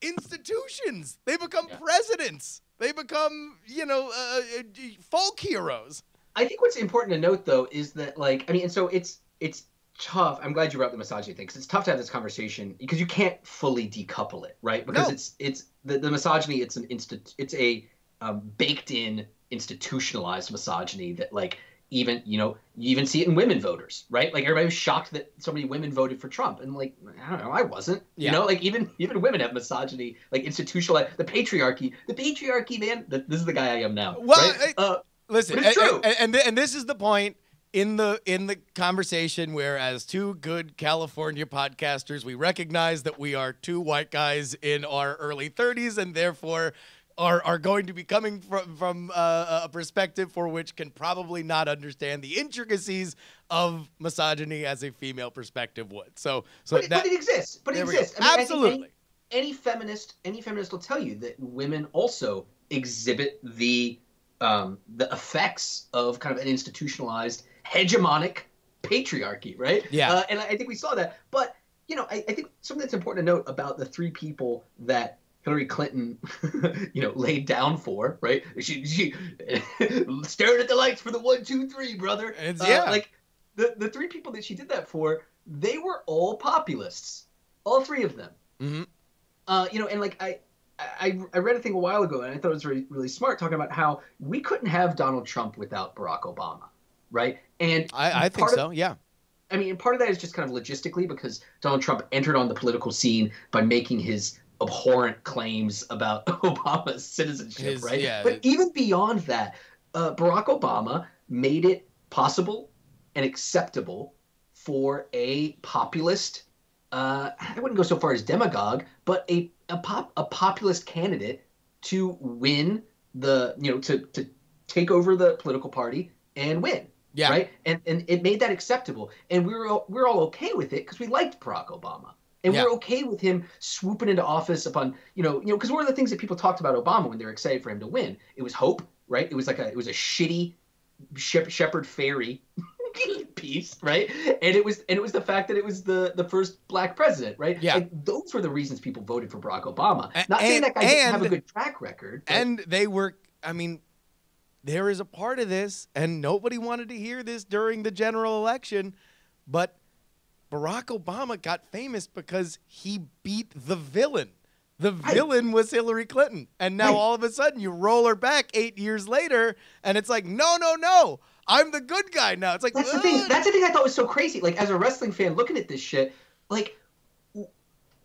institutions. They become Yeah. presidents. They become you know uh, uh, folk heroes. I think what's important to note though is that like I mean, and so it's it's tough. I'm glad you brought up the misogyny thing because it's tough to have this conversation because you can't fully decouple it, right? Because No. it's it's the, the misogyny. It's an instant. It's a um, baked in institutionalized misogyny that like even you know you even see it in women voters, right? Like everybody was shocked that so many women voted for Trump, and like I don't know, I wasn't. Yeah. You know, like even even women have misogyny, like institutionalized the patriarchy. The patriarchy, man. th- This is the guy I am now. Well, right? I- uh, Listen, But it's and, true. And, and, and this is the point in the in the conversation where, as two good California podcasters, we recognize that we are two white guys in our early 30s, and therefore are are going to be coming from from uh, a perspective for which can probably not understand the intricacies of misogyny as a female perspective would. So, so but, it, that but it exists. But it there we go. exists. I mean, absolutely. any, any feminist, any feminist will tell you that women also exhibit the um, the effects of kind of an institutionalized hegemonic patriarchy, right? Yeah. Uh, and I think we saw that. But you know, I, I think something that's important to note about the three people that Hillary Clinton, you know, laid down for, right? She she staring at the lights for the one, two, three, brother. It's- Uh, yeah. like the the three people that she did that for, they were all populists, all three of them. Mhm. Uh, you know, and like I, I, I read a thing a while ago, and I thought it was really, really smart, talking about how we couldn't have Donald Trump without Barack Obama, right? And I, I think of- so. Yeah. I mean, part of that is just kind of logistically because Donald Trump entered on the political scene by making his abhorrent claims about Obama's citizenship, His- right? yeah, but it- even beyond that, uh, Barack Obama made it possible and acceptable for a populist. Uh, I wouldn't go so far as demagogue, but a a pop a populist candidate to win the you know to to take over the political party and win Yeah. right? And and it made that acceptable, and we were all, we were all okay with it because we liked Barack Obama, and Yeah. we are okay with him swooping into office upon you know you know because one of the things that people talked about Obama when they were excited for him to win, it was hope, right? It was like a it was a shitty Shepard Fairey piece, right? And it was and it was the fact that it was the the first black president, right? Yeah. And those were the reasons people voted for Barack Obama. Not saying that guy didn't have a good track record, but- and they were i mean there is a part of this and nobody wanted to hear this during the general election but barack obama got famous because he beat the villain the villain was hillary clinton and now all of a sudden you roll her back eight years later and it's like no no no i'm the good guy now it's like That's the thing. That's the thing I thought was so crazy. Like as a wrestling fan looking at this shit, like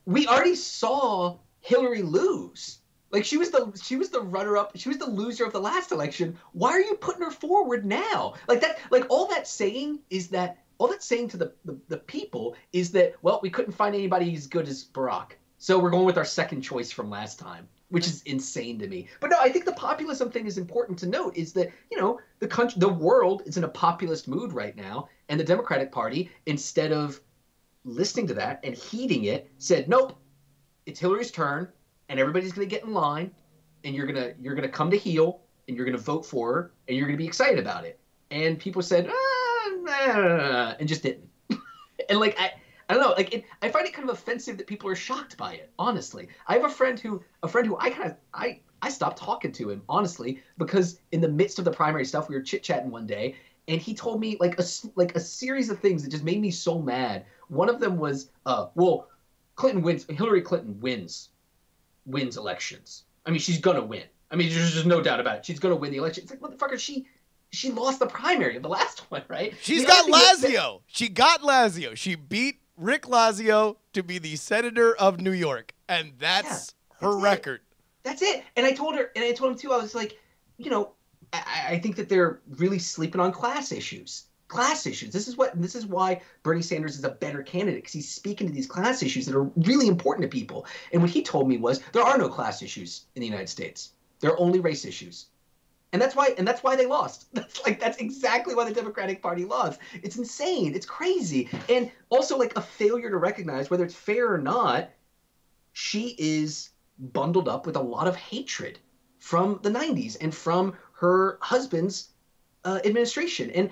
we already saw Hillary lose. Like she was the she was the runner up. She was the loser of the last election. Why are you putting her forward now? Like that. Like all that's saying is that all that's saying to the the, the people is that well we couldn't find anybody as good as Barack, so we're going with our second choice from last time. Which is insane to me. But no, I think the populism thing is important to note. Is that you know the country, the world is in a populist mood right now, and the Democratic Party, instead of listening to that and heeding it, said, "Nope, it's Hillary's turn, and everybody's going to get in line, and you're gonna you're gonna come to heel, and you're gonna vote for her, and you're gonna be excited about it." And people said, ah, and just didn't. and like I. I don't know, like it, I find it kind of offensive that people are shocked by it. Honestly, I have a friend who, a friend who I kind of, I, I stopped talking to him honestly because in the midst of the primary stuff, we were chit chatting one day, and he told me like a like a series of things that just made me so mad. One of them was, uh, well, Clinton wins, Hillary Clinton wins, wins elections. I mean, she's gonna win. I mean, there's just no doubt about it. She's gonna win the election. It's like motherfucker, she, she lost the primary of the last one, right? She's The got thing that- Lazio. She got Lazio. She beat Rick Lazio to be the senator of New York, and that's her that's it. record. That's it. And I told her, and I told him too. I was like, you know, I, I think that they're really sleeping on class issues. Class issues. This is what this is why Bernie Sanders is a better candidate because he's speaking to these class issues that are really important to people. And what he told me was there are no class issues in the United States. There are only race issues. And that's why and that's why they lost. That's like that's exactly why the Democratic Party lost. It's insane. It's crazy. And also like a failure to recognize whether it's fair or not, she is bundled up with a lot of hatred from the 90s and from her husband's uh, administration. And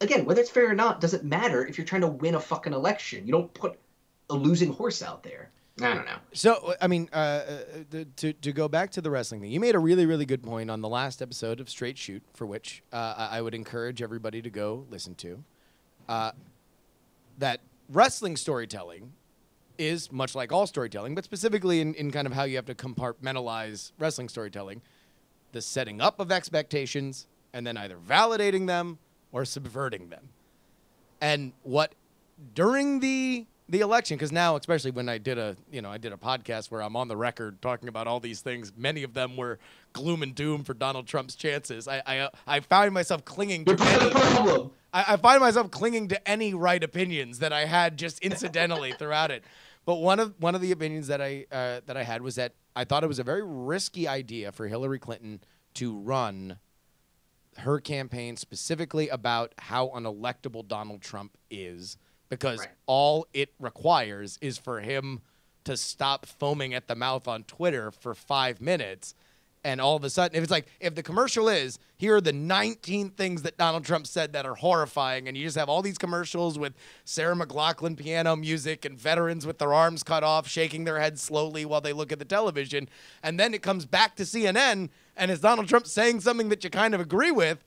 again, whether it's fair or not doesn't matter if you're trying to win a fucking election. You don't put a losing horse out there. I don't know. So, I mean, uh, uh, to to go back to the wrestling thing, you made a really, really good point on the last episode of Straight Shoot, for which uh, I would encourage everybody to go listen to. Uh, that wrestling storytelling is much like all storytelling, but specifically in, in kind of how you have to compartmentalize wrestling storytelling, the setting up of expectations and then either validating them or subverting them. And what during the the election, because now, especially when I did a you know I did a podcast where I'm on the record talking about all these things, many of them were gloom and doom for Donald Trump's chances. I I, I find myself clinging to any, the problem. I, I find myself clinging to any right opinions that I had just incidentally throughout it. But one of one of the opinions that I uh, that I had was that I thought it was a very risky idea for Hillary Clinton to run her campaign specifically about how unelectable Donald Trump is because Right. all it requires is for him to stop foaming at the mouth on Twitter for five minutes. And all of a sudden, if it's like, if the commercial is, here are the 19 things that Donald Trump said that are horrifying, and you just have all these commercials with Sarah McLachlan piano music and veterans with their arms cut off, shaking their heads slowly while they look at the television, and then it comes back to CNN, and it's Donald Trump saying something that you kind of agree with,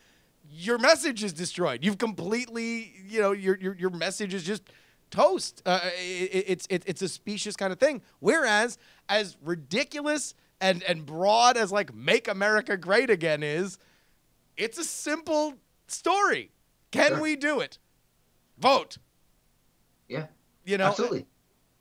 your message is destroyed. You've completely, you know, your your, your message is just toast. Uh, it, it's it, it's a specious kind of thing. Whereas, as ridiculous and and broad as like "Make America Great Again" is, it's a simple story. Can Sure. we do it? Vote. Yeah. You know, Absolutely.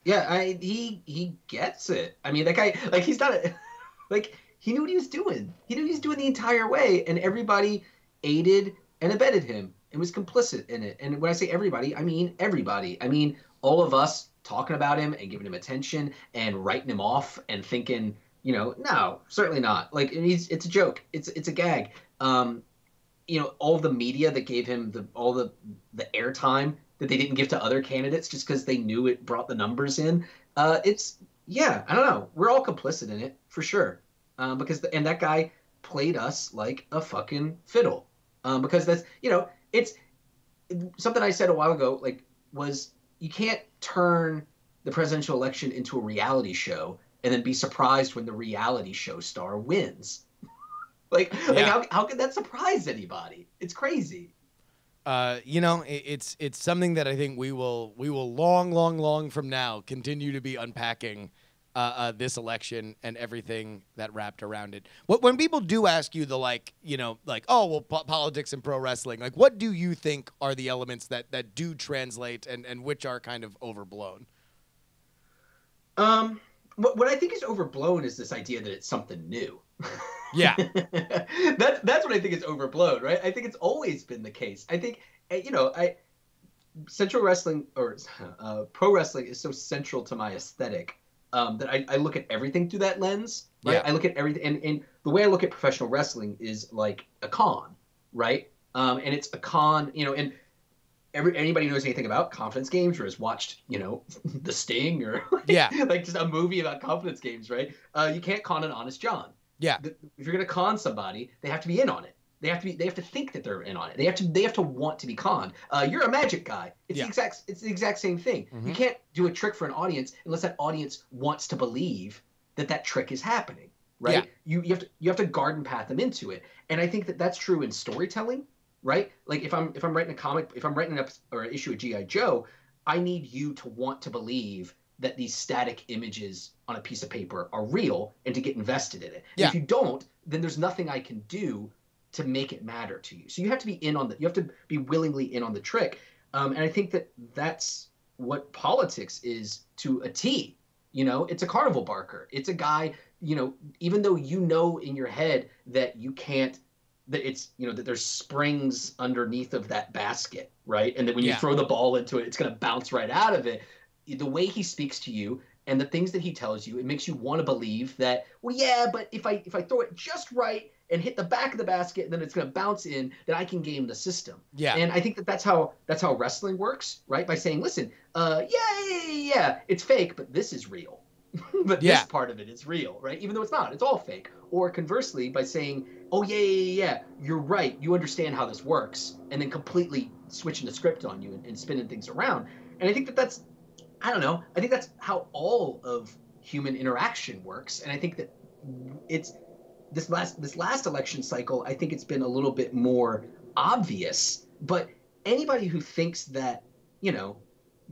Yeah, I he he gets it. I mean, that guy like he's not a like he knew what he was doing. He knew what he was doing the entire way, and everybody aided and abetted him and was complicit in it. And when I say everybody, I mean everybody. I mean all of us talking about him and giving him attention and writing him off and thinking, you know, no, certainly not. Like he's it's a joke. It's it's a gag. Um, you know, all the media that gave him the all the the airtime that they didn't give to other candidates just because they knew it brought the numbers in. Uh, it's yeah, I don't know. We're all complicit in it for sure. Um, because the, and that guy played us like a fucking fiddle. Um, because that's you know it's something I said a while ago. Like was you can't turn the presidential election into a reality show and then be surprised when the reality show star wins. like like how how could that surprise anybody? It's crazy. uh, you know, it, it's it's something that I think we will we will long, long, long from now continue to be unpacking uh, uh, this election and everything that wrapped around it. What when people do ask you the like, you know, like, oh well, po- politics and pro wrestling, like, what do you think are the elements that that do translate and and which are kind of overblown? Um, what, what I think is overblown is this idea that it's something new. Yeah, that's that's what I think is overblown, right? I think it's always been the case. I think uh, you know, I central wrestling or uh, pro wrestling is so central to my aesthetic um, that I, I look at everything through that lens. Right? Yeah. I look at everything, and, and the way I look at professional wrestling is like a con, right? Um, and it's a con, you know, and every anybody knows anything about confidence games or has watched, you know, The Sting or yeah, like just a movie about confidence games, right? Uh, you can't con an honest John. yeah, If you're gonna con somebody, they have to be in on it. They have to be. They have to think that they're in on it. They have to. They have to want to be conned. Uh, you're a magic guy. It's Yeah. the exact. It's the exact same thing. You Mhm. can't do a trick for an audience unless that audience wants to believe that that trick is happening, right? Yeah. You you have to you have to garden path them into it, and I think that that's true in storytelling, right? Like if I'm if I'm writing a comic, if I'm writing an episode or an issue of GI Joe, I need you to want to believe that these static images on a piece of paper are real and to get invested in it. Yeah. If you don't, then there's nothing I can do to make it matter to you. So you have to be in on the you have to be willingly in on the trick. Um, and I think that that's what politics is to a T. You know, it's a carnival barker. It's a guy, you know, even though you know in your head that you can't that it's you know that there's springs underneath of that basket, right? And that when you Yeah. throw the ball into it, it's going to bounce right out of it. The way he speaks to you and the things that he tells you, it makes you want to believe that, well, yeah, but if I if I throw it just right and hit the back of the basket, and then it's going to bounce in, then I can game the system. Yeah. And I think that that's how that's how wrestling works, right? By saying, listen, uh, yeah, yeah, yeah, yeah, it's fake, but this is real. but Yeah. this part of it is real, right? Even though it's not, it's all fake. Or conversely, by saying, oh yeah, yeah, yeah, you're right, you understand how this works, and then completely switching the script on you and, and spinning things around. And I think that that's, I don't know, I think that's how all of human interaction works. And I think that it's this last this last election cycle. I think it's been a little bit more obvious. But anybody who thinks that you know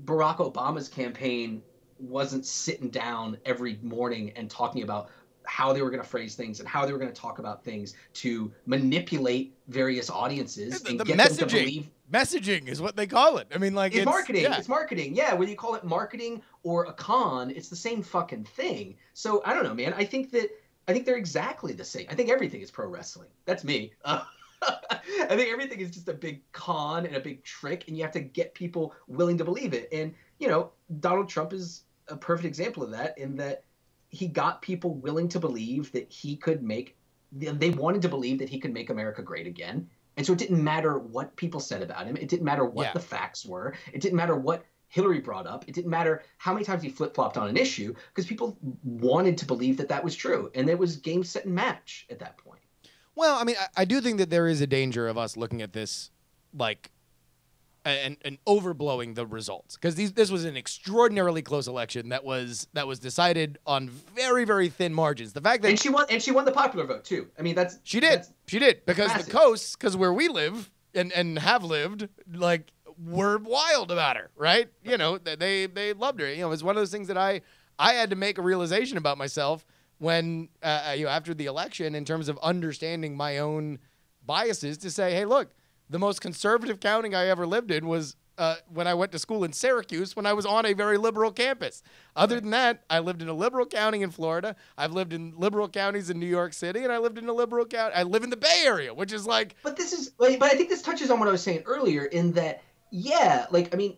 Barack Obama's campaign wasn't sitting down every morning and talking about how they were going to phrase things and how they were going to talk about things to manipulate various audiences The- and the get them to messaging. believe Messaging is what they call it. I mean, like it's, marketing. yeah. It's marketing. Yeah, whether you call it marketing or a con, it's the same fucking thing. So I don't know, man. I think that I think they're exactly the same. I think everything is pro wrestling. That's me. Uh, I think everything is just a big con and a big trick, and you have to get people willing to believe it. And you know, Donald Trump is a perfect example of that. In that he got people willing to believe that he could make. They wanted to believe that he could make America great again. And so it didn't matter what people said about him. It didn't matter what Yeah. the facts were. It didn't matter what Hillary brought up. It didn't matter how many times he flip flopped on an issue because people wanted to believe that that was true. And it was game, set, and match at that point. Well, I mean, I, I do think that there is a danger of us looking at this like and and overblowing the results because this was an extraordinarily close election that was that was decided on very very thin margins. The fact that And she won. And she won the popular vote too. I mean, that's She did. that's- She did because massive. the coasts, because where we live and and have lived, like were wild about her, right? You know, they they loved her. You know, it was one of those things that I I had to make a realization about myself when uh, uh, you know after the election in terms of understanding my own biases to say, hey, look, the most conservative county I ever lived in was. Uh, when I went to school in Syracuse, when I was on a very liberal campus. Other than that, I lived in a liberal county in Florida. I've lived in liberal counties in New York City, and I lived in a liberal county. I live in the Bay Area, which is like, But this is, but I think this touches on what I was saying earlier in that, yeah, like I mean,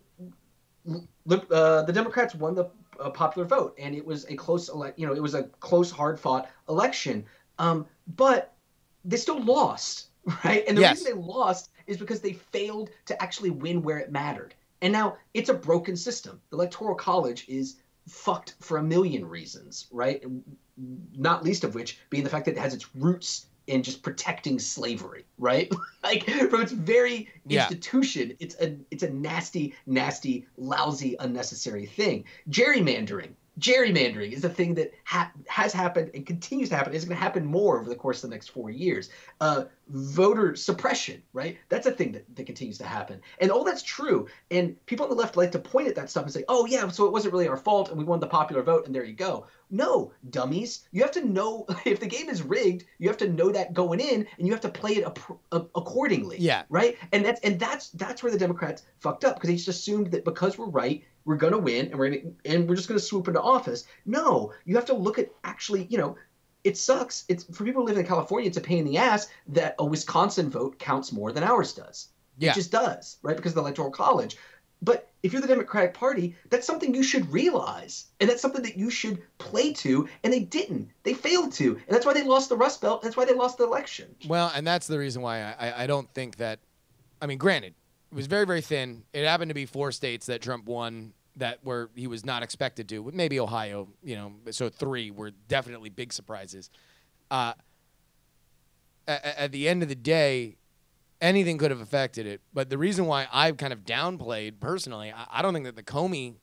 uh, the Democrats won the uh, popular vote, and it was a close, ele- you know, it was a close, hard fought election. Um, but they still lost, right? And the Yes. reason they lost is because they failed to actually win where it mattered. And now it's a broken system. The Electoral College is fucked for a million reasons, right? Not least of which being the fact that it has its roots in just protecting slavery, right? like from its very Yeah. institution, it's a it's a nasty, nasty, lousy, unnecessary thing. Gerrymandering. Gerrymandering is a thing that ha- has happened and continues to happen. It's going to happen more over the course of the next four years. Uh, voter suppression, right? That's a thing that, that continues to happen. And all that's true. And people on the left like to point at that stuff and say, oh, yeah, so it wasn't really our fault and we won the popular vote and there you go. No, dummies. You have to know if the game is rigged, you have to know that going in and you have to play it ap- accordingly. Yeah. Right? And that's and that's that's where the Democrats fucked up because they just assumed that because we're right, we're going to win and we're gonna, and we're just going to swoop into office. No, you have to look at actually, you know, it sucks. It's for people who live in California, it's a pain in the ass that a Wisconsin vote counts more than ours does. Yeah. It just does, right? Because of the electoral college. But if you're the Democratic Party, that's something you should realize. And that's something that you should play to. And they didn't. They failed to. And that's why they lost the Rust Belt. That's why they lost the election. well, and that's the reason why I, I, don't think that. I mean, granted, it was very, very thin. It happened to be four states that Trump won that were he was not expected to. Maybe Ohio, you know, so three were definitely big surprises. Uh, at, at the end of the day, anything could have affected it. But the reason why I've kind of downplayed personally, I, I don't think that the Comey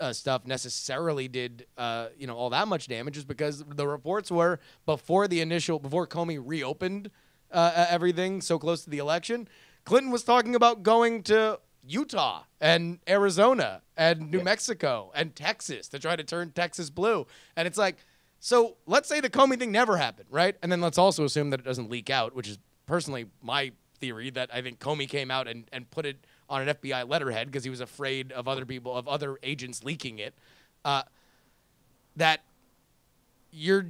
uh, stuff necessarily did, uh, you know, all that much damage, is because the reports were before the initial, before Comey reopened uh, everything so close to the election, Clinton was talking about going to Utah and Arizona and New Yeah. Mexico and Texas to try to turn Texas blue. And it's like, so let's say the Comey thing never happened, right? And then let's also assume that it doesn't leak out, which is personally my theory that I think Comey came out and, and put it on an FBI letterhead because he was afraid of other people, of other agents leaking it. Uh, that you're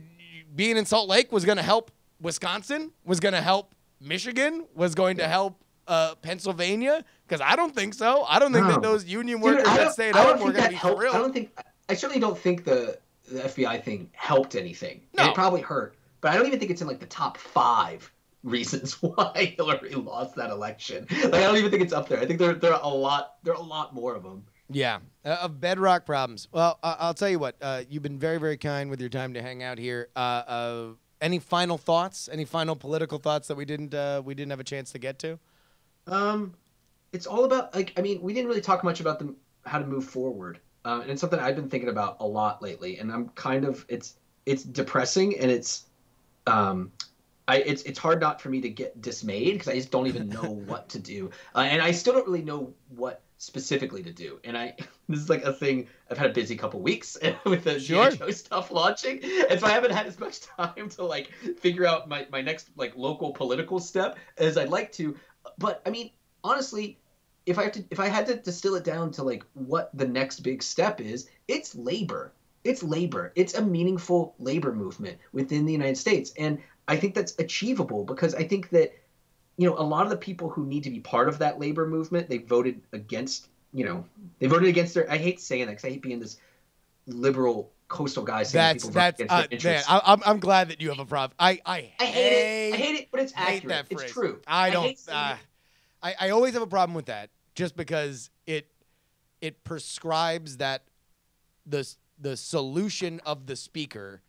being in Salt Lake was going to help Wisconsin, was going to help Michigan was going to help uh, Pennsylvania? Because I don't think so. I don't think that those union workers I that stayed I don't home were think going to be helped. thrilled. I don't think. I certainly don't think the the FBI thing helped anything. No. it probably hurt, but I don't even think it's in like the top five reasons why Hillary lost that election. Like I don't even think it's up there. I think there there are a lot there are a lot more of them. Yeah, uh, of bedrock problems. Well, uh, I'll tell you what. Uh, you've been very, very kind with your time to hang out here. Uh, uh, any final thoughts? Any final political thoughts that we didn't uh, we didn't have a chance to get to? Um, it's all about like I mean we didn't really talk much about the how to move forward, and it's something I've been thinking about a lot lately. And I'm kind of it's it's depressing and it's um. I, it's it's hard not for me to get dismayed because I just don't even know what to do, uh, and I still don't really know what specifically to do. And I this is like a thing I've had a busy couple weeks with the Sure. Joe stuff launching, and so I haven't had as much time to like figure out my my next like local political step as I'd like to. But I mean, honestly, if I have to if I had to distill it down to like what the next big step is, it's labor. It's labor. It's a meaningful labor movement within the United States. And I think that's achievable because I think that you know, a lot of the people who need to be part of that labor movement, they voted against, you know, they voted against their I hate saying that because I hate being this liberal coastal guy saying That's people vote that's against uh, their man. I, I'm I'm glad that you have a problem. I I, I hate it. I hate it, but it's hate accurate. that it's true. I don't. hate saying uh. I I always have a problem with that, just because it it prescribes that the the solution of the speaker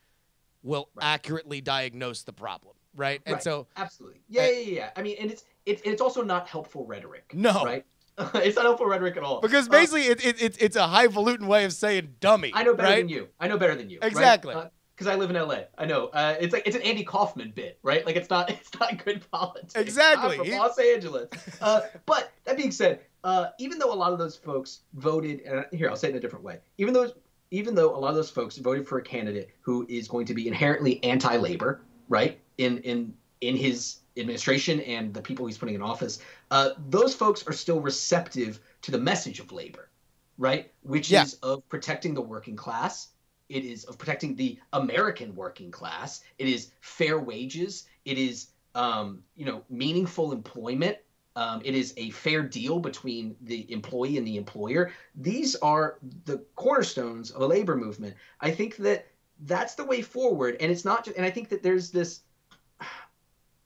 will Right. accurately diagnose the problem, right? And Right. so Absolutely. Yeah, yeah, yeah, yeah. I mean, and it's it's it's also not helpful rhetoric. No. Right. it's not helpful rhetoric at all. because Uh, basically it, it, it's it's a highfalutin way of saying dummy. I know better right? than you. I know better than you. Exactly. Because I live in LA. I know. Uh, it's like it's an Andy Kaufman bit, right? Like it's not it's not good politics. Exactly. I'm from He- Los Angeles. Uh, but that being said, uh, even though a lot of those folks voted, and here I'll say it in a different way. Even though even though a lot of those folks voted for a candidate who is going to be inherently anti-labor, right? In in in his administration and the people he's putting in office, uh, those folks are still receptive to the message of labor, right? Which Yeah. is of protecting the working class. It is of protecting the American working class. It is fair wages. It is um, you know meaningful employment. Um, it is a fair deal between the employee and the employer. These are the cornerstones of a labor movement. I think that that's the way forward, and it's not just. And I think that there's this.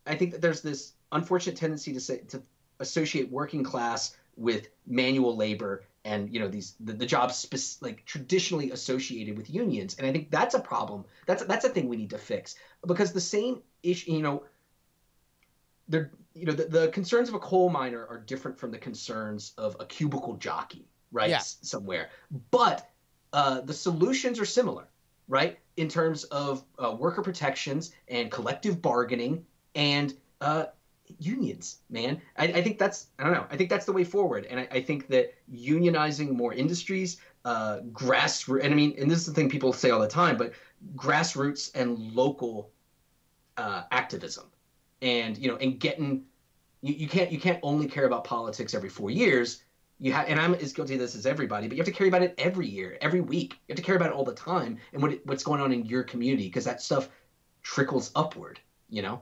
I think that there's this unfortunate tendency to say to associate working class with manual labor and you know these the, the jobs like traditionally associated with unions and i think that's a problem that's that's a thing we need to fix because the same issue you know they're you know the, the concerns of a coal miner are different from the concerns of a cubicle jockey right Yeah. S- somewhere. But uh, the solutions are similar right in terms of uh, worker protections and collective bargaining and uh, unions man. I, I think that's i don't know i think that's the way forward. And i, I think that unionizing more industries uh, grassroots and i mean and this is the thing people say all the time but grassroots and local uh, activism and you know and getting you, you can't you can't only care about politics every four years you have and i'm as guilty of this as everybody but you have to care about it every year every week you have to care about it all the time and what what's going on in your community because that stuff trickles upward you know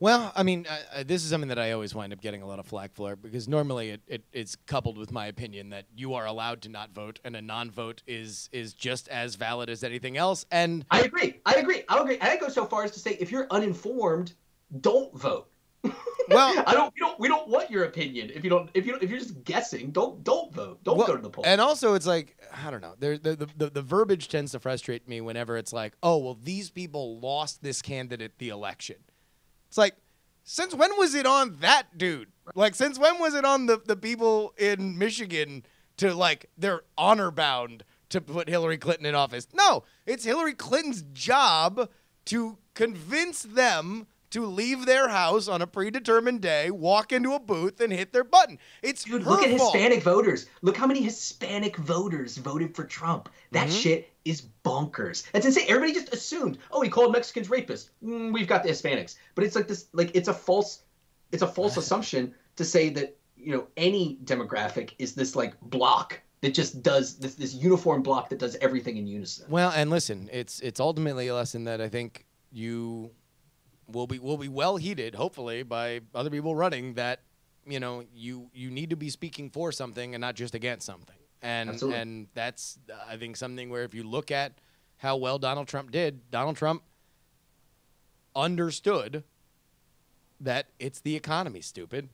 Well, I mean, uh, this is something that I always wind up getting a lot of flack for because normally it, it, it's coupled with my opinion that you are allowed to not vote and a non-vote is is just as valid as anything else. And I agree. I agree. I agree. I go so far as to say, if you're uninformed, don't vote. Well- I don't. We don't. We don't want your opinion. If you don't. If you. Don't, if you're just guessing, don't. Don't vote. Don't Well, go to the polls. And also, it's like I don't know. There, the, the the the verbiage tends to frustrate me whenever it's like, oh well, these people lost this candidate the election. It's like, since when was it on that dude? Like, since when was it on the the people in Michigan to like they're honor bound to put Hillary Clinton in office? No, it's Hillary Clinton's job to convince them to leave their house on a predetermined day, walk into a booth, and hit their button. It's Dude, look at fault. Hispanic voters. Look how many Hispanic voters voted for Trump. That Mhm. shit is bonkers. That's insane. Everybody just assumed, oh, he called Mexicans rapists. Mm, we've got the Hispanics. But it's like this. Like it's a false. It's a false assumption to say that you know any demographic is this like block that just does this this uniform block that does everything in unison. Well, and listen, it's it's ultimately a lesson that I think you will be will be well heeded, hopefully, by other people running that you know you you need to be speaking for something and not just against something. And Absolutely. and that's I think something where if you look at how well Donald Trump did, Donald Trump understood that it's the economy, stupid.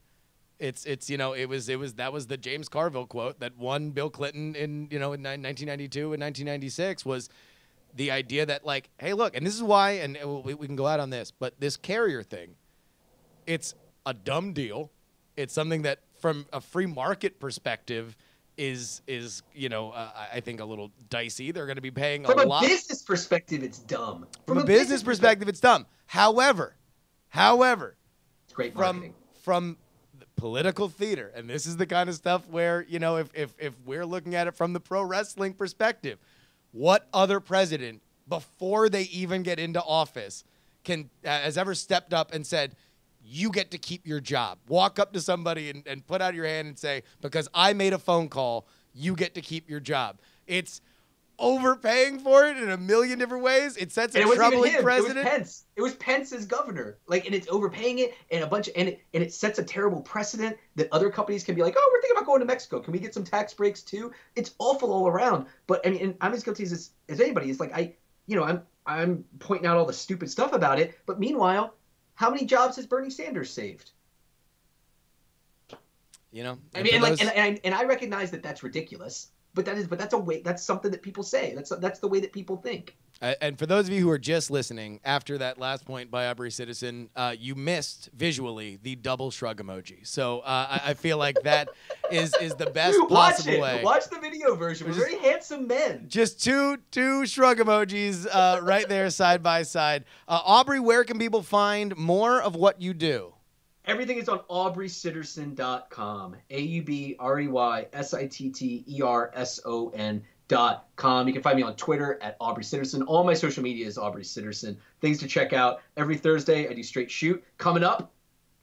It's it's you know it was it was that was the James Carville quote that won Bill Clinton in you know in 1992 and 1996 was the idea that like hey look and this is why and we, we can go out on this but this carrier thing it's a dumb deal it's something that from a free market perspective is is you know uh, I- think a little dicey they're going to be paying From a a lot From a business perspective, it's dumb. from a business perspective it's dumb however however it's great from marketing. from the political theater and this is the kind of stuff where you know if, if if we're looking at it from the pro wrestling perspective what other president before they even get into office can uh, has ever stepped up and said you get to keep your job. Walk up to somebody and, and put out your hand and say because i made a phone call you get to keep your job. It's overpaying for it in a million different ways it sets a And it troubling precedent It was Pence. It was Pence as governor. Like, and it's overpaying it, and a bunch, of, and it, and it sets a terrible precedent that other companies can be like, oh, we're thinking about going to Mexico. Can we get some tax breaks too? It's awful all around. But I mean, and I'm as guilty as as anybody. It's like I, you know, I'm I'm pointing out all the stupid stuff about it. But meanwhile, how many jobs has Bernie Sanders saved? you know I mean, and like, and, and, I, and I recognize that that's ridiculous. But that is, but that's a way. That's something that people say. That's that's the way that people think. And for those of you who are just listening, after that last point by Aubrey Sitterson, uh, you missed visually the double shrug emoji. So uh, I, I feel like that is is the best Watch possible it. way. Watch the video version. We're very handsome men. Just two two shrug emojis uh, right there side by side. Uh, Aubrey, where can people find more of what you do? Everything is on aubreysitterson.com. A U B R E Y S I T T E R S O N dot com. You can find me on Twitter at Aubrey Sitterson. All my social media is Aubrey Sitterson. Things to check out. Every Thursday I do straight shoot. Coming up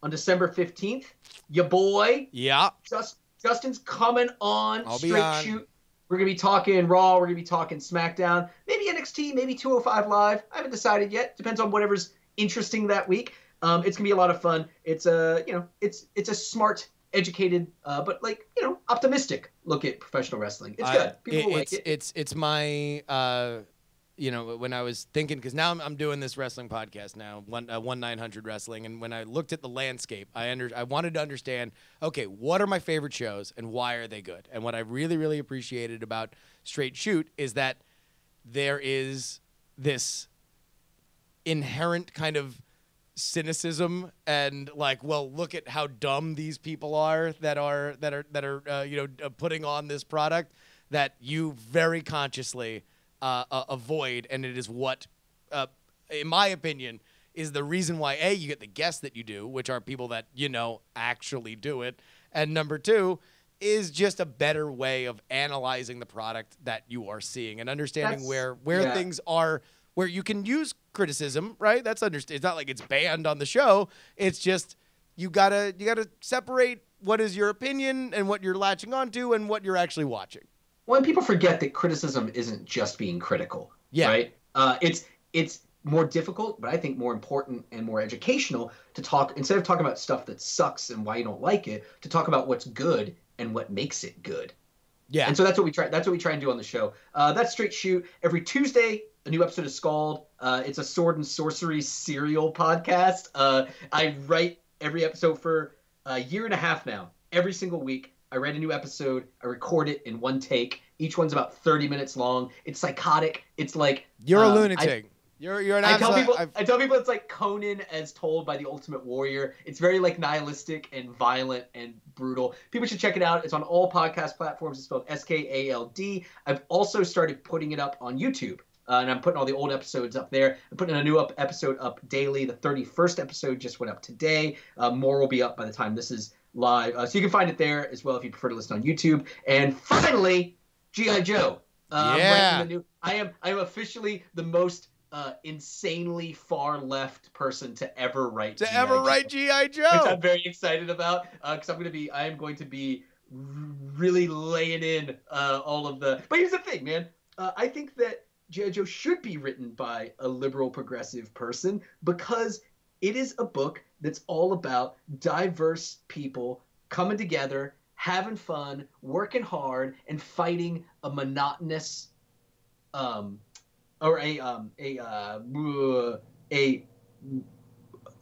on December 15th, your boy Yeah, Just, Justin's coming on I'll be straight on. shoot. We're gonna be talking Raw. We're gonna be talking SmackDown. Maybe NXT. Maybe 205 Live. I haven't decided yet. Depends on whatever's interesting that week. Um, it's gonna be a lot of fun. It's a you know it's it's a smart, educated, uh, but like you know optimistic look at professional wrestling. It's good. People it- like it's it. it's it's my uh, you know when I was thinking because now I'm, I'm doing this wrestling podcast now one uh, one nine hundred wrestling and when I looked at the landscape I under I wanted to understand okay what are my favorite shows and why are they good and what I really really appreciated about Straight Shoot is that there is this inherent kind of cynicism and like well look at how dumb these people are that are that are that are uh, you know uh, putting on this product that you very consciously uh, uh, avoid and it is what uh, in my opinion is the reason why a you get the guests that you do which are people that you know actually do it and number two is just a better way of analyzing the product that you are seeing and understanding That's- where where yeah. things are where you can use criticism, right? That's understand. It's not like it's banned on the show. It's just you gotta you gotta separate what is your opinion and what you're latching onto and what you're actually watching. when people forget that criticism isn't just being critical Yeah. right uh, it's it's more difficult but i think more important and more educational to talk instead of talking about stuff that sucks and why you don't like it to talk about what's good and what makes it good Yeah. and so that's what we try that's what we try and do on the show uh, that's straight shoot every tuesday a new episode is Skald. Uh, it's a sword and sorcery serial podcast. Uh, I write every episode for a year and a half now. Every single week, I write a new episode. I record it in one take. Each one's about 30 minutes long. It's psychotic. It's like you're a um, I- lunatic. you're you're an I tell people, I've- I tell people it's like Conan as told by the Ultimate Warrior. It's very like nihilistic and violent and brutal. People should check it out. It's on all podcast platforms. It's spelled S K A L D. I've also started putting it up on YouTube. Uh, and I'm putting all the old episodes up there. I'm putting a new up episode up daily. The 31st episode just went up today. Uh, more will be up by the time this is live. Uh, so you can find it there as well if you prefer to listen on YouTube. And finally, G.I. Joe. Uh, Yeah. the new- I am I am officially the most uh, insanely far left person to ever write to ever Joe, write GI Joe, which I'm very excited about because I'm gonna be I am going to be really laying in uh, all of the. But here's the thing, man. Uh, I think that G.I. Joe should be written by a liberal progressive person because It is a book that's all about diverse people coming together, having fun, working hard, and fighting a monotonous, um, or a um, a uh, a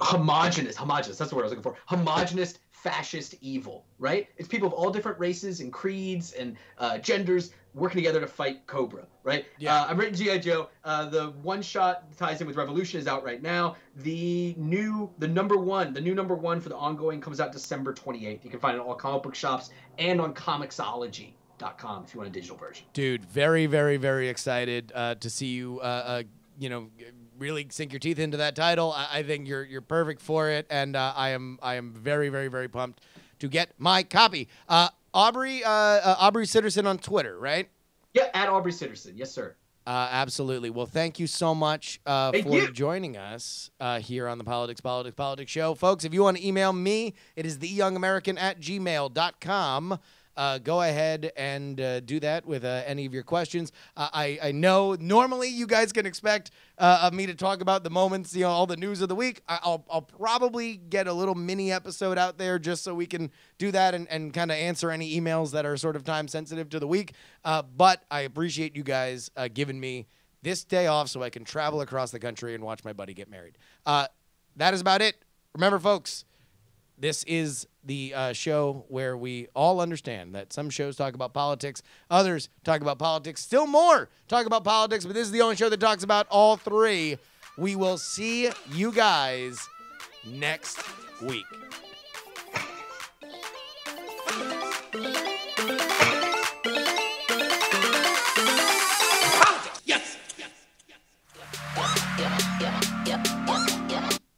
homogenous, homogenous. That's the word I was looking for. Homogenous fascist evil, right? It's people of all different races and creeds and uh, genders working together to fight Cobra, right? Yeah. Uh, I'm writing GI Joe. Uh, the one shot ties in with Revolution is out right now. The new, the number one, the new number one for the ongoing comes out December 28th. You can find it in all comic book shops and on Comixology.com if you want a digital version. Dude, very, very, very excited uh, to see you. Uh, uh, you know, really sink your teeth into that title. I, I think you're you're perfect for it, and uh, I am I am very, very, very pumped to get my copy. Aubrey uh, uh, Aubrey Sitterson on Twitter, right? Yeah, at Aubrey Sitterson. Yes, sir. Uh, absolutely. Well, thank you so much uh, for you. joining us uh, here on the Politics, Politics, Politics show. Folks, if you want to email me, it is theyoungamerican at gmail.com. Uh, go ahead and uh, do that with uh, any of your questions. I, I know normally you guys can expect of me to talk about the moments, you know, all the news of the week. I, I'll, I'll probably get a little mini episode out there just so we can do that and, and kind of answer any emails that are sort of time sensitive to the week. But I appreciate you guys giving me this day off so I can travel across the country and watch my buddy get married. Uh, that is about it. Remember, folks, this is the uh, show where we all understand that some shows talk about politics, others talk about politics, still more talk about politics, but this is the only show that talks about all three. We will see you guys next week.